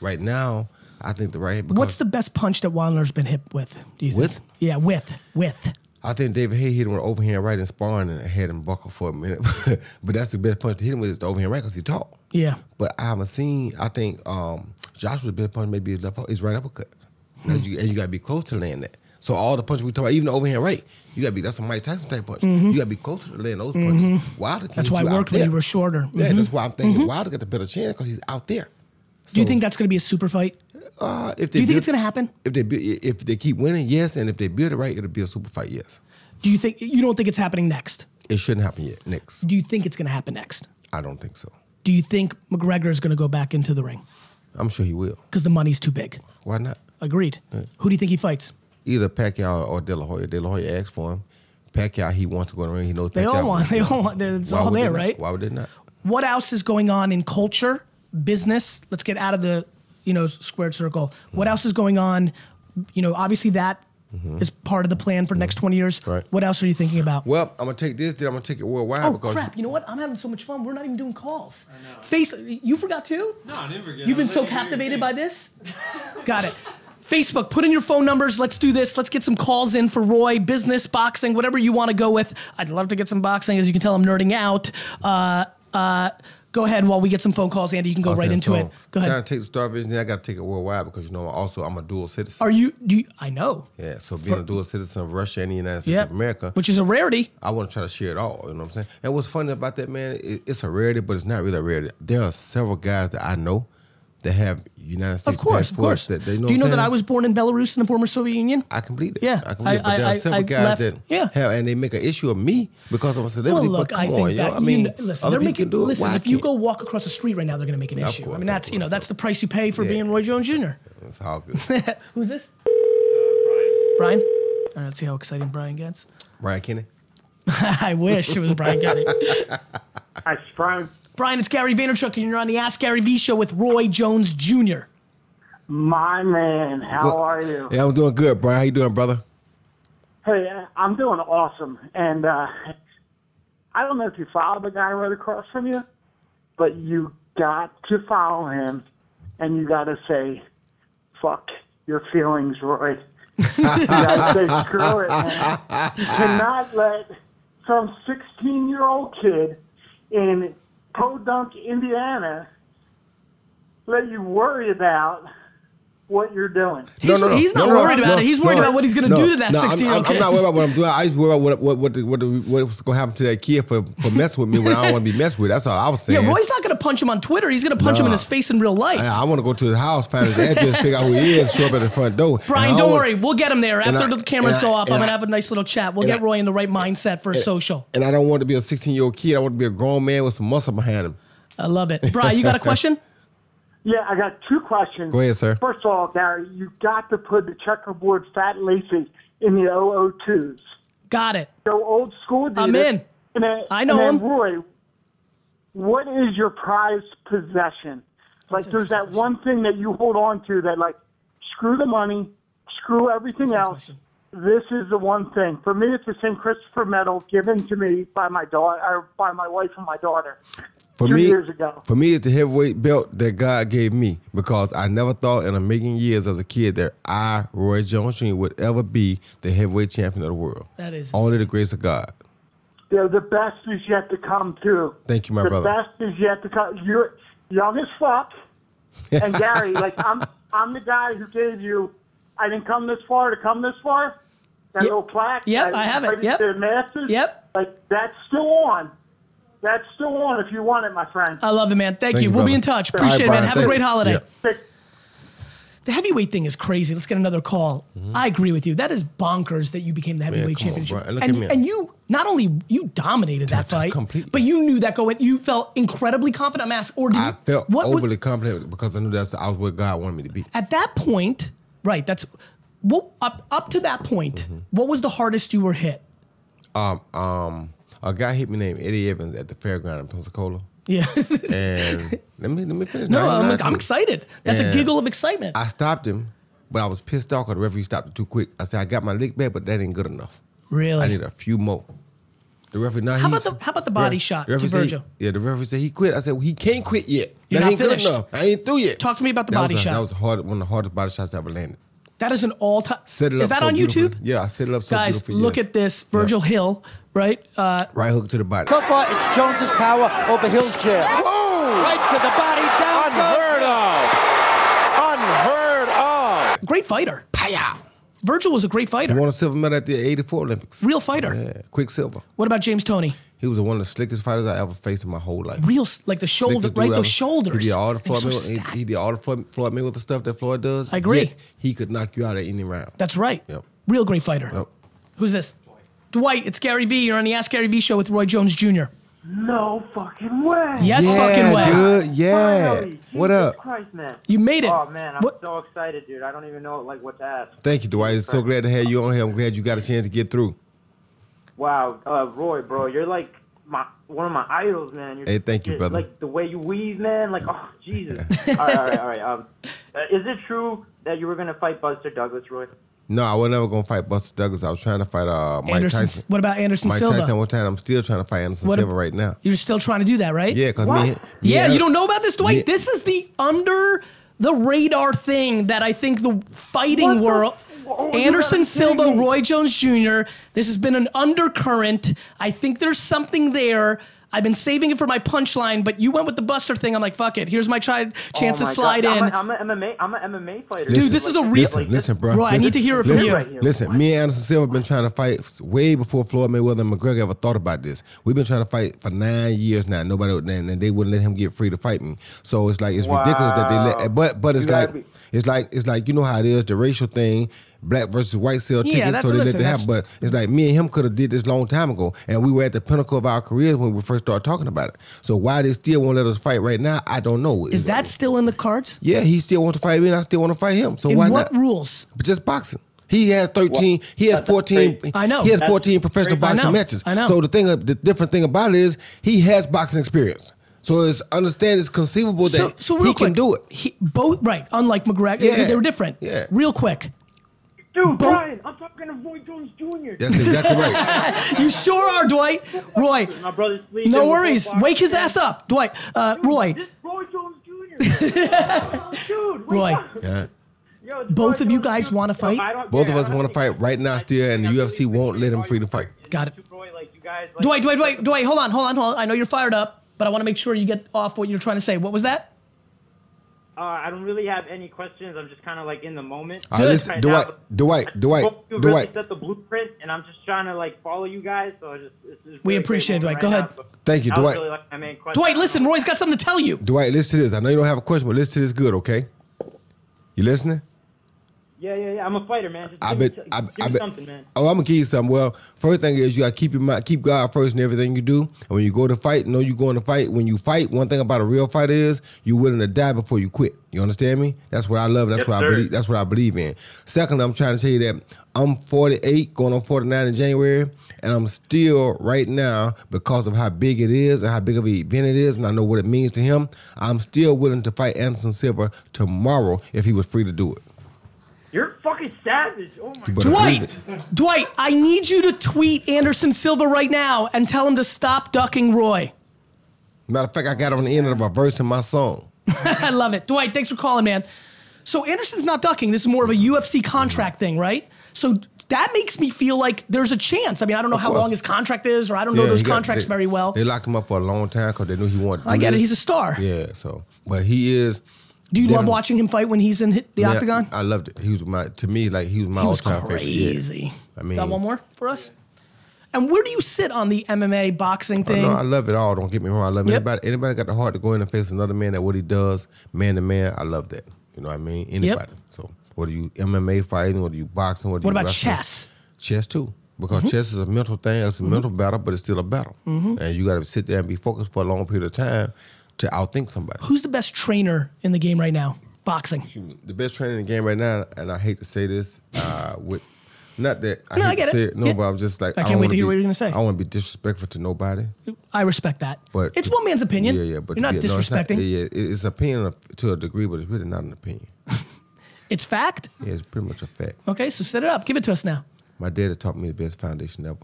Right now, I think the right. Because What's the best punch that Wilder's been hit with? Do you think? With? Yeah, with with. I think David Haye hit him with an overhand right in sparring and had him buckle for a minute. *laughs* but that's the best punch to hit him with is the overhand right because he's tall. Yeah. But I haven't seen. I think um, Joshua's best punch maybe his left, his right uppercut. That's you, and you got to be close to land that. So all the punches we talk about, even the overhand right, you got to be. That's a Mike Tyson type punch. You got to be closer to land those punches. Wilder Mm-hmm. That's hit why you I out worked when you were shorter. Yeah, Mhm. that's why I'm thinking Wilder got the better chance because he's out there. Do you think that's going to be a super fight? Uh, if Do they you think build- it's going to happen? If they if they keep winning, yes, and if they build it right, it'll be a super fight. Yes, Do you think you don't think it's happening next? it shouldn't happen yet. Next, Do you think it's going to happen next? I don't think so. Do you think McGregor is going to go back into the ring? I'm sure he will. Because the money's too big. Why not? Agreed. Who do you think he fights? Either Pacquiao or De La Hoya. De La Hoya asked for him. Pacquiao, he wants to go in the ring. He knows They Pacquiao. all want. They all want. It's Why all would they there, not? right? Why would they not? What else is going on in culture, business? Let's get out of the you know squared circle. What else is going on? You know, obviously that is part of the plan for the next twenty years. Mm-hmm. Right. What else are you thinking about? Well, I'm gonna take this. Then I'm gonna take it worldwide Oh because crap! You know what? I'm having so much fun. We're not even doing calls. Face, you forgot too. No, I didn't forget. You've been so letting you do your captivated by this. Got it. *laughs* Facebook, put in your phone numbers. Let's do this. Let's get some calls in for Roy, business, boxing, whatever you want to go with. I'd love to get some boxing. As you can tell, I'm nerding out. Uh, uh, go ahead while we get some phone calls, Andy. You can go right saying, into so, it. Go ahead. Trying to take the Star Vizn, I got to take it worldwide because you know also I'm a dual citizen. Are you? Do you, I know. yeah, so being a dual citizen of Russia and the United States Yeah. of America, Which is a rarity. I want to try to share it all. You know what I'm saying? And what's funny about that, man, it, it's a rarity, but it's not really a rarity. There are several guys that I know that have United States Of course, of passports course. that they know. do you know I'm that I was born in Belarus in the former Soviet Union? I can believe it. Yeah, I can believe it. But there I- are several I guys left- that yeah. have, and they make an issue of me because I'm a celebrity. Well, look, but I come think on, yo. that I mean, know, listen, other they're people making can do it. listen. If you can't- go walk across the street right now, they're going to make an Of issue. I mean, of that's you know course. that's the price you pay for Yeah. being Roy Jones Jr. it's all good. *laughs* Who's this? Uh, Brian. All right, let's see how exciting Brian gets. Brian Kenny. *laughs* I wish it was Brian Kenny. *laughs* Hi, Brian. Brian, it's Gary Vaynerchuk, and you're on the Ask Gary Vee show with Roy Jones Jr. My man, how Well- are you? Yeah, I'm doing good, Brian. How you doing, brother? Hey, uh, I'm doing awesome. And uh, I don't know if you follow the guy right across from you, but you got to follow him, and you got to say, fuck your feelings, Roy. *laughs* you got to say, screw it, man. And not let some 16 year old kid in Podunk, Indiana, let you worry about what you're doing. He's, he's not worried about it. He's worried about what he's going to do to that 16 year old I'm, kid. I'm not worried about what I'm doing. I just worry about what what what, the, what the, what's going to happen to that kid for, for messing with me when I don't want to be messed with. That's all I was saying. yeah, Roy's not going to punch him on Twitter. He's going to punch him in his face in real life. I, I want to go to his house, find his address, *laughs* figure out who he is, show up at the front door. Brian, don't want- worry. We'll get him there. After I- the cameras and go off, I'm going to have a nice little chat. We'll get Roy in the right mindset for social. And I don't want to be a 16 year old kid. I want to be a grown man with some muscle behind him. I love it. Brian, you got a *laughs* question? Yeah, I got two questions. Go ahead, sir. First of all, Gary, you got to put the checkerboard fat laces in the 002s. Got it. Go old school. Adidas. I'm in. And then, I know and then, him. Roy, what is your prized possession? Like, there's that one thing that you hold on to that, like, screw the money, screw everything That's else. This is the one thing. For me, it's the St. Christopher medal given to me by my daughter, by my wife and my daughter. For two me, years ago. for me, it's the heavyweight belt that God gave me because I never thought in a million years as a kid that I, Roy Jones Jr., would ever be the heavyweight champion of the world. That is only insane. the grace of God. You know, the best is yet to come too. Thank you, my the brother. The best is yet to come. You're young as fuck, and Gary, *laughs* like I'm, I'm the guy who gave you. I didn't come this far to come this far. That Yep. little plaque. Yep, that I have it. Yep. To the masses. Yep. Like that's still on. That's still on if you want it, my friend. I love it, man. Thank, Thank you. you, We'll be in touch. All right, Appreciate it, man. Brian. Have a great you. holiday. Yeah. The heavyweight thing is crazy. Let's get another call. I agree with you. That is bonkers that you became the heavyweight come on, championship. bro. Look and, and you not only you dominated that T- t- fight, completely. but you knew that going. You felt incredibly confident. I'm asking, or did I you, felt what would- overly confident because I knew that's I was what God wanted me to be. at that point? Right. That's what up up to that point. Mm-hmm. What was the hardest you were hit? Um, um, a guy hit me named Eddie Evans at the fairground in Pensacola, Yeah. and let me let me finish. no, I'm, I'm excited. That's a giggle of excitement. I stopped him, but I was pissed off because the referee stopped it too quick. I said I got my lick back, but that ain't good enough. really. I need a few more. The referee now How he's, about the- how about the body shot the referee to said- Virgil? yeah, the referee said he quit. I said well, he can't quit yet. You're that not ain't good finished. enough. I ain't through yet. Talk to me about the That body a- shot. That was hard, one of the hardest body shots I ever landed. That is an all time. Set it up Is that so on beautifully. YouTube? Yeah, I set it up so Guys, beautifully. look yes. at this. Virgil Hill, right? Uh, Right hook to the body. So far, it's Jones's power over Hill's jab. Right to the body, down. Unheard of. Unheard of. great fighter. Paya. Virgil was a great He fighter. won a silver medal at the '84 Olympics. Real fighter. Yeah, quick silver. What about James Toney? He was one of the slickest fighters I ever faced in my whole life. Real, like the shoulder, Slickest right? dude Those ever. shoulders. He did all the And Floyd so Mayweather. he- stacked. he, did all the Floyd, Floyd Mayweather stuff that Floyd does. I agree. Yet he could knock you out at any round. That's right. Yep. Real great fighter. Yep. Who's this? Dwight. It's Gary Vee. You're on the Ask Gary Vee show with Roy Jones Jr. No fucking way. Yes, yeah, fucking way. dude. Yeah. Finally. What Jesus up? Christ, man. You made it. Oh man, I'm What- so excited, dude. I don't even know like what to ask. Thank you, Dwight. It's so glad to have you on here. I'm glad you got a chance to get through. Wow, uh, Roy, bro, you're like my one of my idols, man. You're, Hey, thank you, brother. Like the way you weave, man. Like, oh *laughs* Jesus. all right, all right, all right. Um, uh, is it true that you were gonna fight Buster Douglas, Roy? No, I was never gonna fight Buster Douglas. I was trying to fight uh, Mike Anderson. Tyson. What about Anderson Mike Silva? Tyson one time. I'm still trying to fight Anderson What- Silva right now. You're still trying to do that, right? Yeah, because me, me Yeah, you don't know about this, Dwight? Yeah. This is the under the radar thing that I think the fighting What world. You Anderson Silva. Roy Jones Jr. This has been an undercurrent. I think there's something there. I've been saving it for my punchline, but you went with the Buster thing. I'm like, fuck it. Here's my try, oh chance oh to slide God. in. I'm a, I'm a MMA. I'm a MMA fighter. Listen, this is a Like, real- Listen, like, listen, bro. Roy, I listen, need to hear it from listen, you. Right here. Listen, me and Anderson Silva have been trying to fight way before Floyd Mayweather and McGregor ever thought about this. We've been trying to fight for nine years now. Nobody, would- and and they wouldn't let him get free to fight me. So it's like it's ridiculous that they let. But but it's You like be- it's like it's like you know how it is the racial thing. Black versus white sell tickets, that's- so they listen, let that happen. But it's like me and him could have did this long time ago, and we were at the pinnacle of our careers when we first started talking about it. So why they still won't let us fight right now, I don't know. is that still in the cards? Yeah, he still wants to fight me, and I still want to fight him. So In why what not? rules? But just boxing. He has thirteen. he has fourteen. crazy. I know. He has That's fourteen professional crazy. I boxing know. matches. I know. So the thing, the different thing about it is he has boxing experience. So it's understand it's conceivable that So, so he quick, can do it. He, both right, unlike McGregor, Yeah. they were different. Yeah. Real quick, Dude, Bo- Brian, I'm talking to Roy Jones Jr. That's exactly right. *laughs* you sure are, Dwight. Roy, My brother's sleeping. no worries. Wake his ass up, Dwight. Uh, Roy, This Roy Jones Jr. *laughs* Dude, Roy. Yeah. Yo, Both Roy of you guys wanna fight? I don't- Both yeah, of I us want to fight right now still, and the UFC won't let him free to fight. Got it. Roy, like, you guys, like, Dwight, Dwight, Dwight, Dwight. Hold on, hold on, hold on. I know you're fired up, but I want to make sure you get off what you're trying to say. What was that? Uh, I don't really have any questions. I'm just kind of like in the moment. All right, listen, Right Dwight, now, Dwight, Dwight, Both you really Dwight. set the blueprint, and I'm just trying to like follow you guys. So it's just, it's just We really great appreciate it, moment Dwight. Go right ahead. now, so Thank you, Dwight. Really like my main question. Dwight, listen, Roy's got something to tell you. Dwight, listen to this. I know you don't have a question, but listen to this good, okay? You listening? Yeah, yeah, yeah. I'm a fighter, man. Just I bet. me, I, give I me bet. something, man. Oh, I'm gonna give you something. Well, first thing is you gotta keep your mind, keep God first in everything you do. And when you go to fight, know you going to fight. When you fight, one thing about a real fighter is you're willing to die before you quit. You understand me? That's what I love. That's Yes, what I believe. That's what I believe in. Second, I'm trying to tell you that I'm 48, going on 49 in January, and I'm still right now because of how big it is and how big of an event it is, and I know what it means to him. I'm still willing to fight Anderson Silva tomorrow if he was free to do it. You're fucking savage. Oh my You better believe Dwight. Dwight, I need you to tweet Anderson Silva right now and tell him to stop ducking Roy. Matter of fact, I got on the end of a verse in my song. *laughs* I love it. Dwight, thanks for calling, man. So Anderson's not ducking. This is more of a UFC contract thing, right? So that makes me feel like there's a chance. I mean, I don't know how long his contract is, or I don't know Yeah, those he got- contracts they- very well. They locked him up for a long time because they knew he wanted. To I do get it. He's a star. Yeah. So, but he is. Do you love watching him fight when he's in the Yeah, octagon? I loved it. He was my to me like he was my He all time favorite. Yeah. crazy. I mean, Got one more for us? And where do you sit on the MMA boxing Oh, thing? no, I love it all. Don't get me wrong. I love Yep. anybody. Anybody got the heart to go in and face another man at what he does, man to man. I love that. You know what I mean? Anybody. So whether you MMA fighting, whether you boxing, whether what you about wrestling, chess? Chess too. Because Mm-hmm. chess is a mental thing. It's a mental battle, but it's still a battle. And you got to sit there and be focused for a long period of time to outthink somebody. Who's the best trainer in the game right now? Boxing. the best trainer in the game right now, and I hate to say this, uh, with not that I No, I get to say it. it, no, Yeah. but I'm just like I I can't don't wait wanna hear be- what you're gonna say. I want to be disrespectful to nobody, I respect that. but it's one man's opinion. Yeah, yeah, but you're not yeah, no, it's disrespecting. yeah, yeah, it's opinion to a degree, but it's really not an opinion. *laughs* It's fact. Yeah, it's pretty much a fact. Okay, so set it up. Give it to us now. My dad taught me the best foundation ever.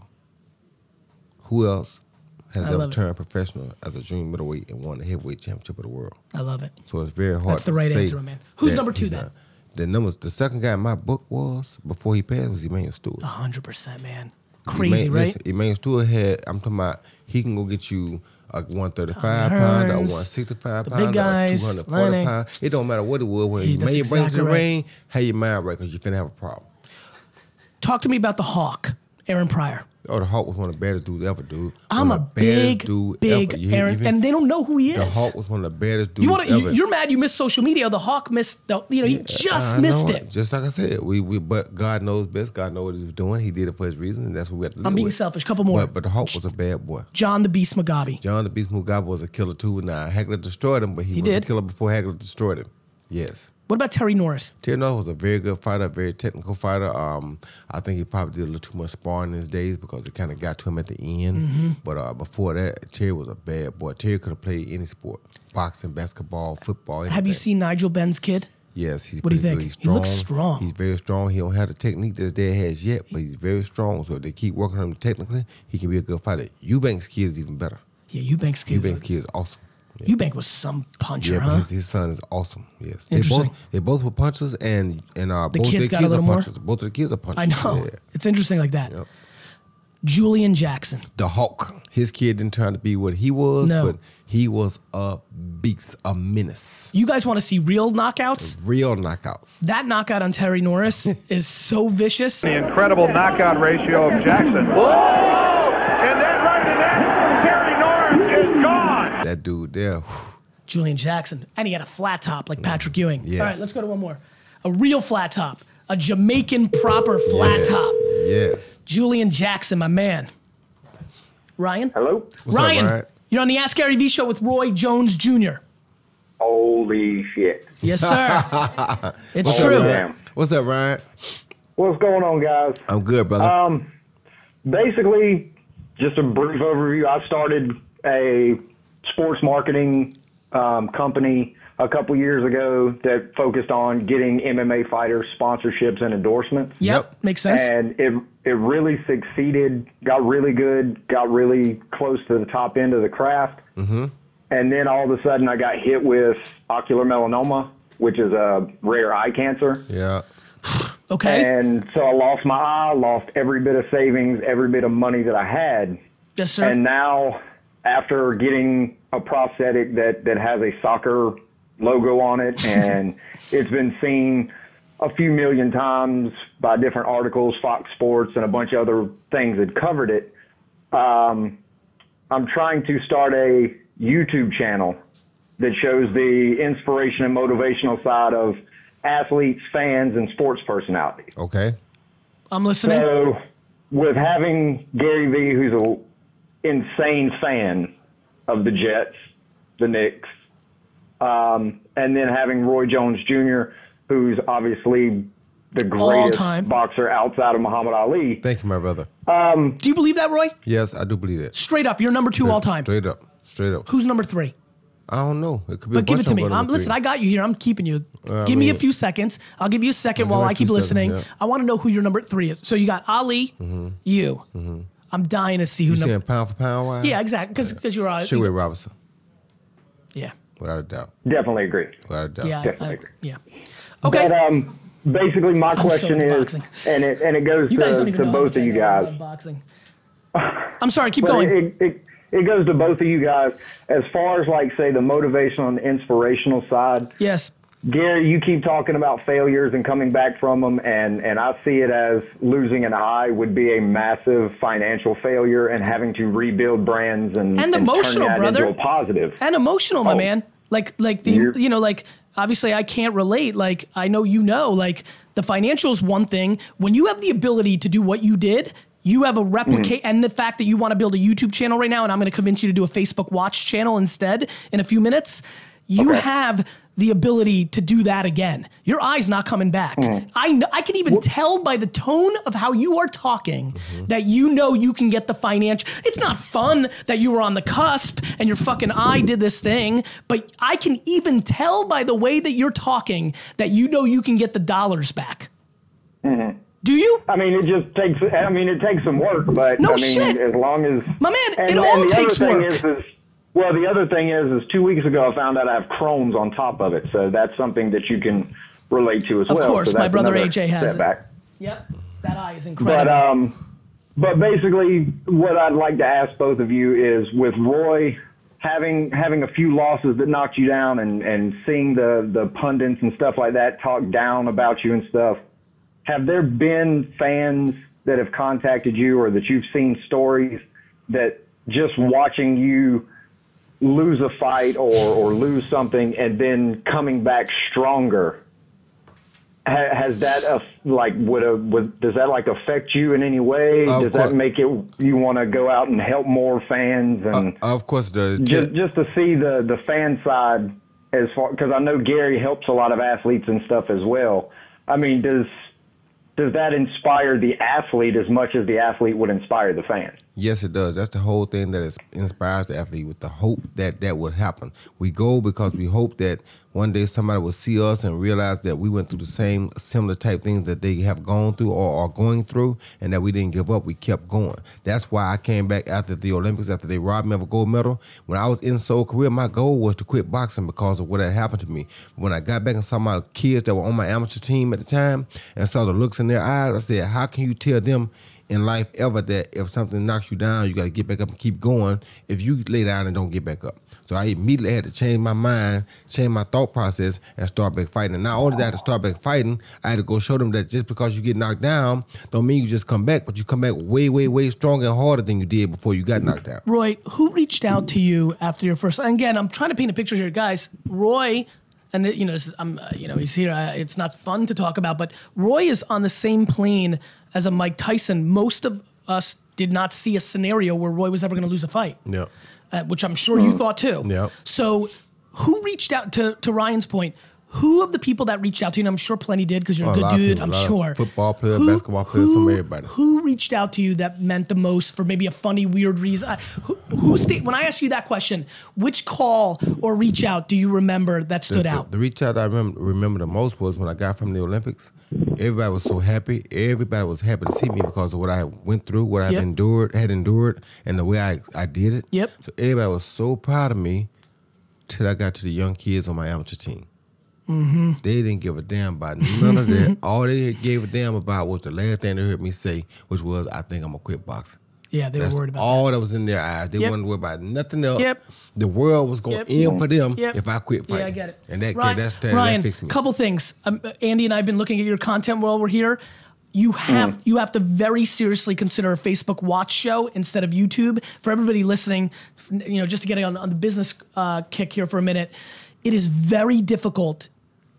Who else has I ever it. turned professional as a junior middleweight and won the heavyweight championship of the world? I love it. So it's very hard. That's the to right say answer, man. Who's number two then? not. The numbers. The second guy in my book was before he passed was Emanuel Steward. hundred percent, man. Crazy, Eman- right? Listen, Emanuel Steward had. I'm talking about. He can go get you a 135 Tom pounder, a 165 the pounder, guys, a 240 Lenny. pound. It don't matter what it was. When He- you that's man brings exactly the right. ring, have your mind right because you're finna have a problem. Talk to me about the Hawk, Aaron Pryor. Oh, the Hawk was one of the baddest dudes ever, dude. I'm a of the baddest big, dude big ever. Aaron, and they don't know who he is. the. Hawk was one of the baddest dudes You want to? ever. You, are mad you missed social media. The Hawk missed. The, you know, he just I missed know it. Just like I said, we, we but God knows best. God knows what he's doing. He did it for his reason, and that's what we have to I'm being with. selfish. Couple more. But, but the Hawk was a bad boy. John the Beast Mugabi. John the Beast Mugabi was a killer too. Now Hagler destroyed him, but he, He was did. a killer before Hagler destroyed him. Yes. What about Terry Norris? Terry Norris was a very good fighter, very technical fighter. Um, I think he probably did a little too much sparring in his days because it kind of got to him at the end. Mm-hmm. But uh, before that, Terry was a bad boy. Terry could have played any sport: boxing, basketball, football. Have you seen Nigel Benn's kid? Yes, he's What do you think? good. He's He looks strong. He's very strong. He don't have the technique that his dad has yet, but he's very strong. So if they keep working on him technically, he can be a good fighter. Eubank's kid is even better. Yeah, Eubanks kid. Eubank's kid is awesome. Eubank was some puncher, Yeah, huh? but his, his son is awesome. Yes, they both they both were punchers, and and uh, The both kids their got a kids are little more? punchers. Both of the kids are punchers. I know. Yeah. It's interesting like that. Yep. Julian Jackson. The Hawk. His kid didn't turn out to be what he was, No. but he was a beast, a menace, You guys want to see real knockouts? real knockouts. That knockout on Terry Norris *laughs* is so vicious. The incredible knockout ratio of Jackson. Whoa! And then right to that, Terry Norris is gone. That dude there. whew. Julian Jackson. And he had a flat top like Patrick Ewing. Yes. All right, let's go to one more. A real flat top. A Jamaican proper flat yes. top. Yes. Julian Jackson, my man. Ryan? Hello? What's up, Ryan, Ryan? you're on the Ask Gary Vee show with Roy Jones Jr. Holy shit. Yes, sir. *laughs* it's What's up, true. Ryan? What's up, Ryan? What's going on, guys? I'm good, brother. Um, basically, just a brief overview. I started a sports marketing um, company a couple years ago that focused on getting MMA fighters sponsorships and endorsements. Yep, makes sense. And it it really succeeded. Got really good. Got really close to the top end of the craft. mm-hmm. And then all of a sudden, I got hit with ocular melanoma, which is a rare eye cancer. Yeah. Okay. And so I lost my eye, lost every bit of savings, every bit of money that I had. Yes, sir. And now, after getting a prosthetic that, that has a soccer logo on it, *laughs* and it's been seen a few million times by different articles, Fox Sports, and a bunch of other things that covered it, um, I'm trying to start a YouTube channel that shows the inspiration and motivational side of athletes, fans, and sports personalities. Okay. I'm listening. So, with having Gary Vee, who's a insane fan of the Jets, the Knicks, um, and then having Roy Jones Jr., who's obviously the greatest time. boxer outside of Muhammad Ali. Thank you, my brother. Um, Do you believe that, Roy? Yes, I do believe that. Straight up, you're number two all time. Straight up. Straight up. Who's number three? I don't know. It could be a But give bunch it to me. I'm, listen. I got you here. I'm keeping you. Uh, I give me a few seconds. I'll give you a second I'll while give I keep few listening. seconds, yeah. I want to know who your number three is. So you got Ali, you. I'm dying to see who. You number. saying pound for pound wise? Yeah, exactly. Because because you're uh, Sugar Ray Robinson, yeah without a doubt. definitely agree. Without a doubt. yeah Definitely I- agree. yeah. Okay. But um, basically, my so question into is, boxing. and it and it goes you guys to, to both of you guys. boxing. *laughs* I'm sorry. Keep going. It, it, it goes to both of you guys. As far as like say the motivational and the inspirational side, yes. Gary, you keep talking about failures and coming back from them, and and I see it as losing an eye would be a massive financial failure and having to rebuild brands and And emotional, turn that brother. into a positive. and emotional, my Oh. man. Like, like the, You're- you know, like obviously I can't relate. Like I know you know, like the financial is one thing. When you have the ability to do what you did, you have a replicate, mm-hmm. and the fact that you want to build a YouTube channel right now, and I'm going to convince you to do a Facebook Watch channel instead in a few minutes. You Okay. have the ability to do that again. Your eye's not coming back. Hmm. I know, I can even tell by the tone of how you are talking mm-hmm. that you know you can get the financial. It's not fun that you were on the cusp and your fucking eye did this thing, but I can even tell by the way that you're talking that you know you can get the dollars back. Mm-hmm. Do you? I mean, it just takes. I mean, it takes some work, but No I mean, shit. as long as My man, and, it all takes work. Is, is, well, the other thing is, is two weeks ago I found out I have Crohn's on top of it, so that's something that you can relate to as Of well. course, so my brother AJ has it. setback. Yep. That eye is incredible. But um, but basically, what I'd like to ask both of you is, with Roy having having a few losses that knocked you down, and and seeing the the pundits and stuff like that talk down about you and stuff, have there been fans that have contacted you or that you've seen stories that just watching you lose a fight or, or lose something and then coming back stronger has that uh, like would, a, would does that like affect you in any way Of does course. that make it you want to go out and help more fans and Of course, the just just to see the the fan side as far because I know Gary helps a lot of athletes and stuff as well. I mean, does does that inspire the athlete as much as the athlete would inspire the fan? Yes, it does. That's the whole thing that inspires the athlete with the hope that that would happen. We go because we hope that one day somebody will see us and realize that we went through the same similar type things that they have gone through or are going through, and that we didn't give up. We kept going. That's why I came back after the Olympics, after they robbed me of a gold medal. When I was in Seoul, Korea, my goal was to quit boxing because of what had happened to me. When I got back and saw my kids that were on my amateur team at the time and saw the looks in their eyes, I said, "How can you tell them?" In life ever that if something knocks you down, you got to get back up and keep going. If you lay down and don't get back up. So I immediately had to change my mind, change my thought process, and start back fighting. And not only that, I had to start back fighting, I had to go show them that just because you get knocked down, don't mean you just come back, but you come back way, way, way stronger and harder than you did before you got knocked out. Roy, who reached out to you after your first? Again, I'm trying to paint a picture here, guys. Roy, and you know, this- I'm, uh, you know, he's here. Uh, it's not fun to talk about, but Roy is on the same plane as a Mike Tyson. Most of us did not see a scenario where Roy was ever going to lose a fight, Yeah. uh, which I'm sure you thought too. Yeah. So, who reached out to to Ryan's point? Who of the people that reached out to you? And I'm sure plenty did because you're Oh, a good dude. people, I'm a lot of sure. football players, basketball players, some everybody. Who reached out to you that meant the most for maybe a funny, weird reason? I- Who, who stayed, when I ask you that question, which call or reach out do you remember that stood the, out? The, the reach out I remember, remember the most was when I got from the Olympics. Everybody was so happy. Everybody was happy to see me because of what I went through, what I Yep. endured, had endured, and the way I, I did it. Yep. So everybody was so proud of me till I got to the young kids on my amateur team. Mm-hmm. They didn't give a damn about none of that. *laughs* All they gave a damn about was the last thing they heard me say, which was, "I think I'm gonna quit boxing." Yeah, they That's were worried about all that. was in their eyes. They Yep. wasn't worried about nothing else. Yep. The world was going Yep. in for them Yep. if I quit fighting. Yeah, I get it. And that Ryan, that's that, Ryan, that fixed me. couple things. Um, Andy and I have been looking at your content while we're here. You have Mm. you have to very seriously consider a Facebook Watch show instead of YouTube. For everybody listening, you know, just to get on, on the business uh, kick here for a minute, it is very difficult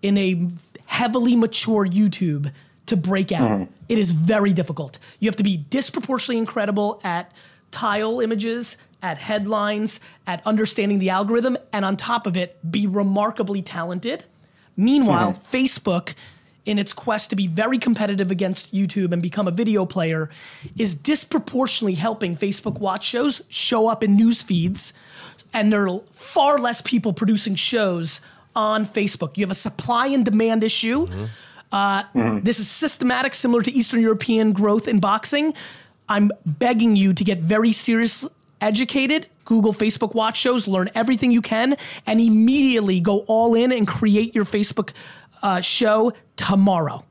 in a heavily mature YouTube to break out. Mm-hmm. It is very difficult. You have to be disproportionately incredible at tile images, at headlines, at understanding the algorithm, and on top of it, be remarkably talented. Meanwhile, mm-hmm. Facebook, in its quest to be very competitive against YouTube and become a video player, is disproportionately helping Facebook Watch shows show up in news feeds, and there are far less people producing shows on Facebook. You have a supply and demand issue. Uh, This is systematic, similar to Eastern European growth in boxing. I'm begging you to get very serious, educated. Google Facebook Watch shows, learn everything you can, and immediately go all in and create your Facebook uh, show tomorrow.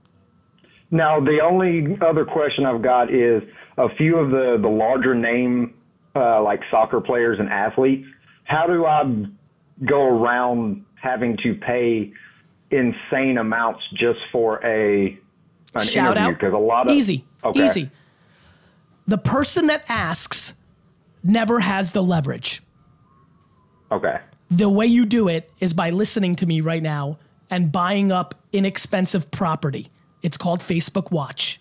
Now, the only other question I've got is a few of the, the larger name, uh, like soccer players and athletes. How do I go around having to pay insane amounts just for a an Shout interview? out. Because a lot of easy, Okay. easy. The person that asks never has the leverage. Okay. The way you do it is by listening to me right now and buying up inexpensive property. It's called Facebook Watch.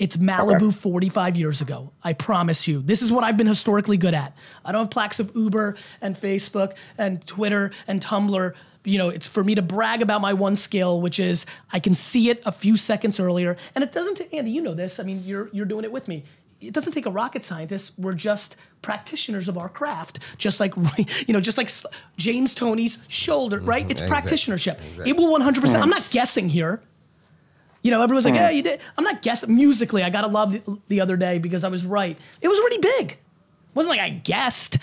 It's Malibu 45 years ago. I promise you. This is what I've been historically good at. I don't have plaques of Uber and Facebook and Twitter and Tumblr. You know, it's for me to brag about my one skill, which is I can see it a few seconds earlier. And it doesn't, Andy, you know this. I mean, you're, you're doing it with me. It doesn't take a rocket scientist. We're just practitioners of our craft, just like, *laughs* you know, just like James Toney's shoulder, right? Mm-hmm. It's Exactly. practitionership. Exactly. It will 100%. Hmm. I'm not guessing here. You know, everyone's like, Mm-hmm. yeah, you did. I'm not guessing. Musically, I got to love the, the other day because I was right. It was already big. It wasn't like I guessed.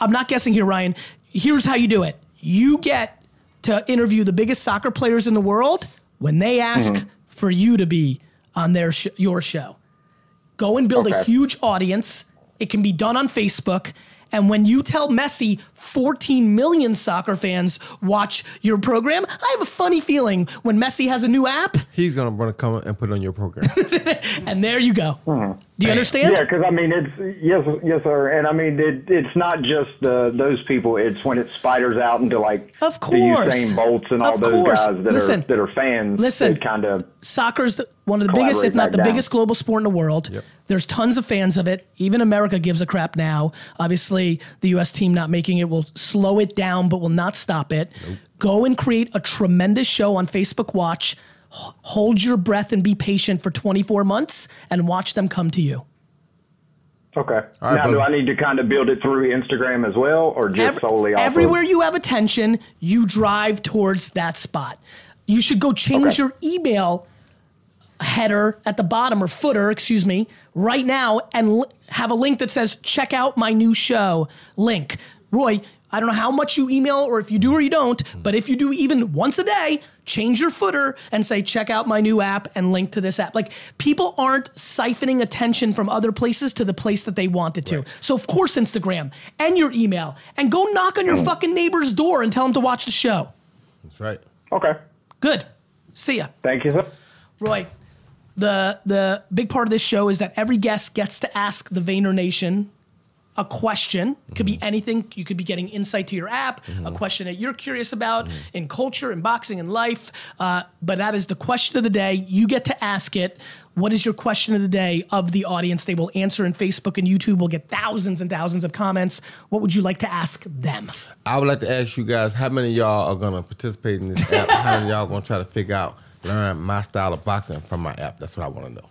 I'm not guessing here, Ryan. Here's how you do it you get to interview the biggest soccer players in the world when they ask Mm-hmm. for you to be on their sh- your show. Go and build a huge audience. It can be done on Facebook And when you tell Messi 14 million soccer fans watch your program, I have a funny feeling when Messi has a new app, He's gonna want to come and put it on your program. *laughs* and there you go. Hmm. Do you understand? Yeah, because I mean, it's yes, yes, sir, and I mean, it, it's not just uh, those people. It's when it spiders out into like Of course the course. Usain Bolts and all Of those course. guys that Listen. are that are fans. Listen. kind of soccer's the- one of the biggest, if not the down. biggest global sport in the world. There's tons of fans of it. Even America gives a crap now. Obviously, the U.S. team not making it will slow it down, but will not stop it. Go and create a tremendous show on Facebook Watch. H- Hold your breath and be patient for 24 months and watch them come to you. okay. right, now, do. I need to kind of build it through Instagram as well, or just Every- solely off everywhere Of, you have attention, you drive towards that spot. You should go change Okay. your email header at the bottom or footer, excuse me, right now and l- have a link that says check out my new show link. Roy, I don't know how much you email or if you do or you don't, but if you do even once a day, change your footer and say check out my new app and link to this app. Like people aren't siphoning attention from other places to the place that they want it to. So of course Instagram and your email and go knock on your fucking neighbor's door and tell them to watch the show. That's right. Okay. Good. See ya. Thank you, sir. Roy, the the big part of this show is that every guest gets to ask the Vayner Nation a question. It could be mm-hmm. anything. You could be getting insight to your app, a mm-hmm. question that you're curious about mm-hmm. in culture, in boxing, in life. Uh, but that is the question of the day. You get to ask it. What is your question of the day of the audience? They will answer in Facebook and YouTube. We'll get thousands and thousands of comments. What would you like to ask them? I would like to ask you guys how many of y'all are gonna participate in this app? how many of y'all gonna try to figure out, learn my style of boxing from my app? That's what I want to know.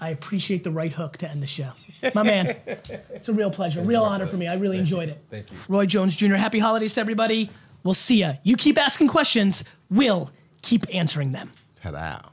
I appreciate the right hook to end the show. My man, it's a real pleasure, real honor for me. I really enjoyed it. Thank you. Roy Jones Jr., happy holidays to everybody. We'll see ya. You keep asking questions, we'll keep answering them. Ta-da.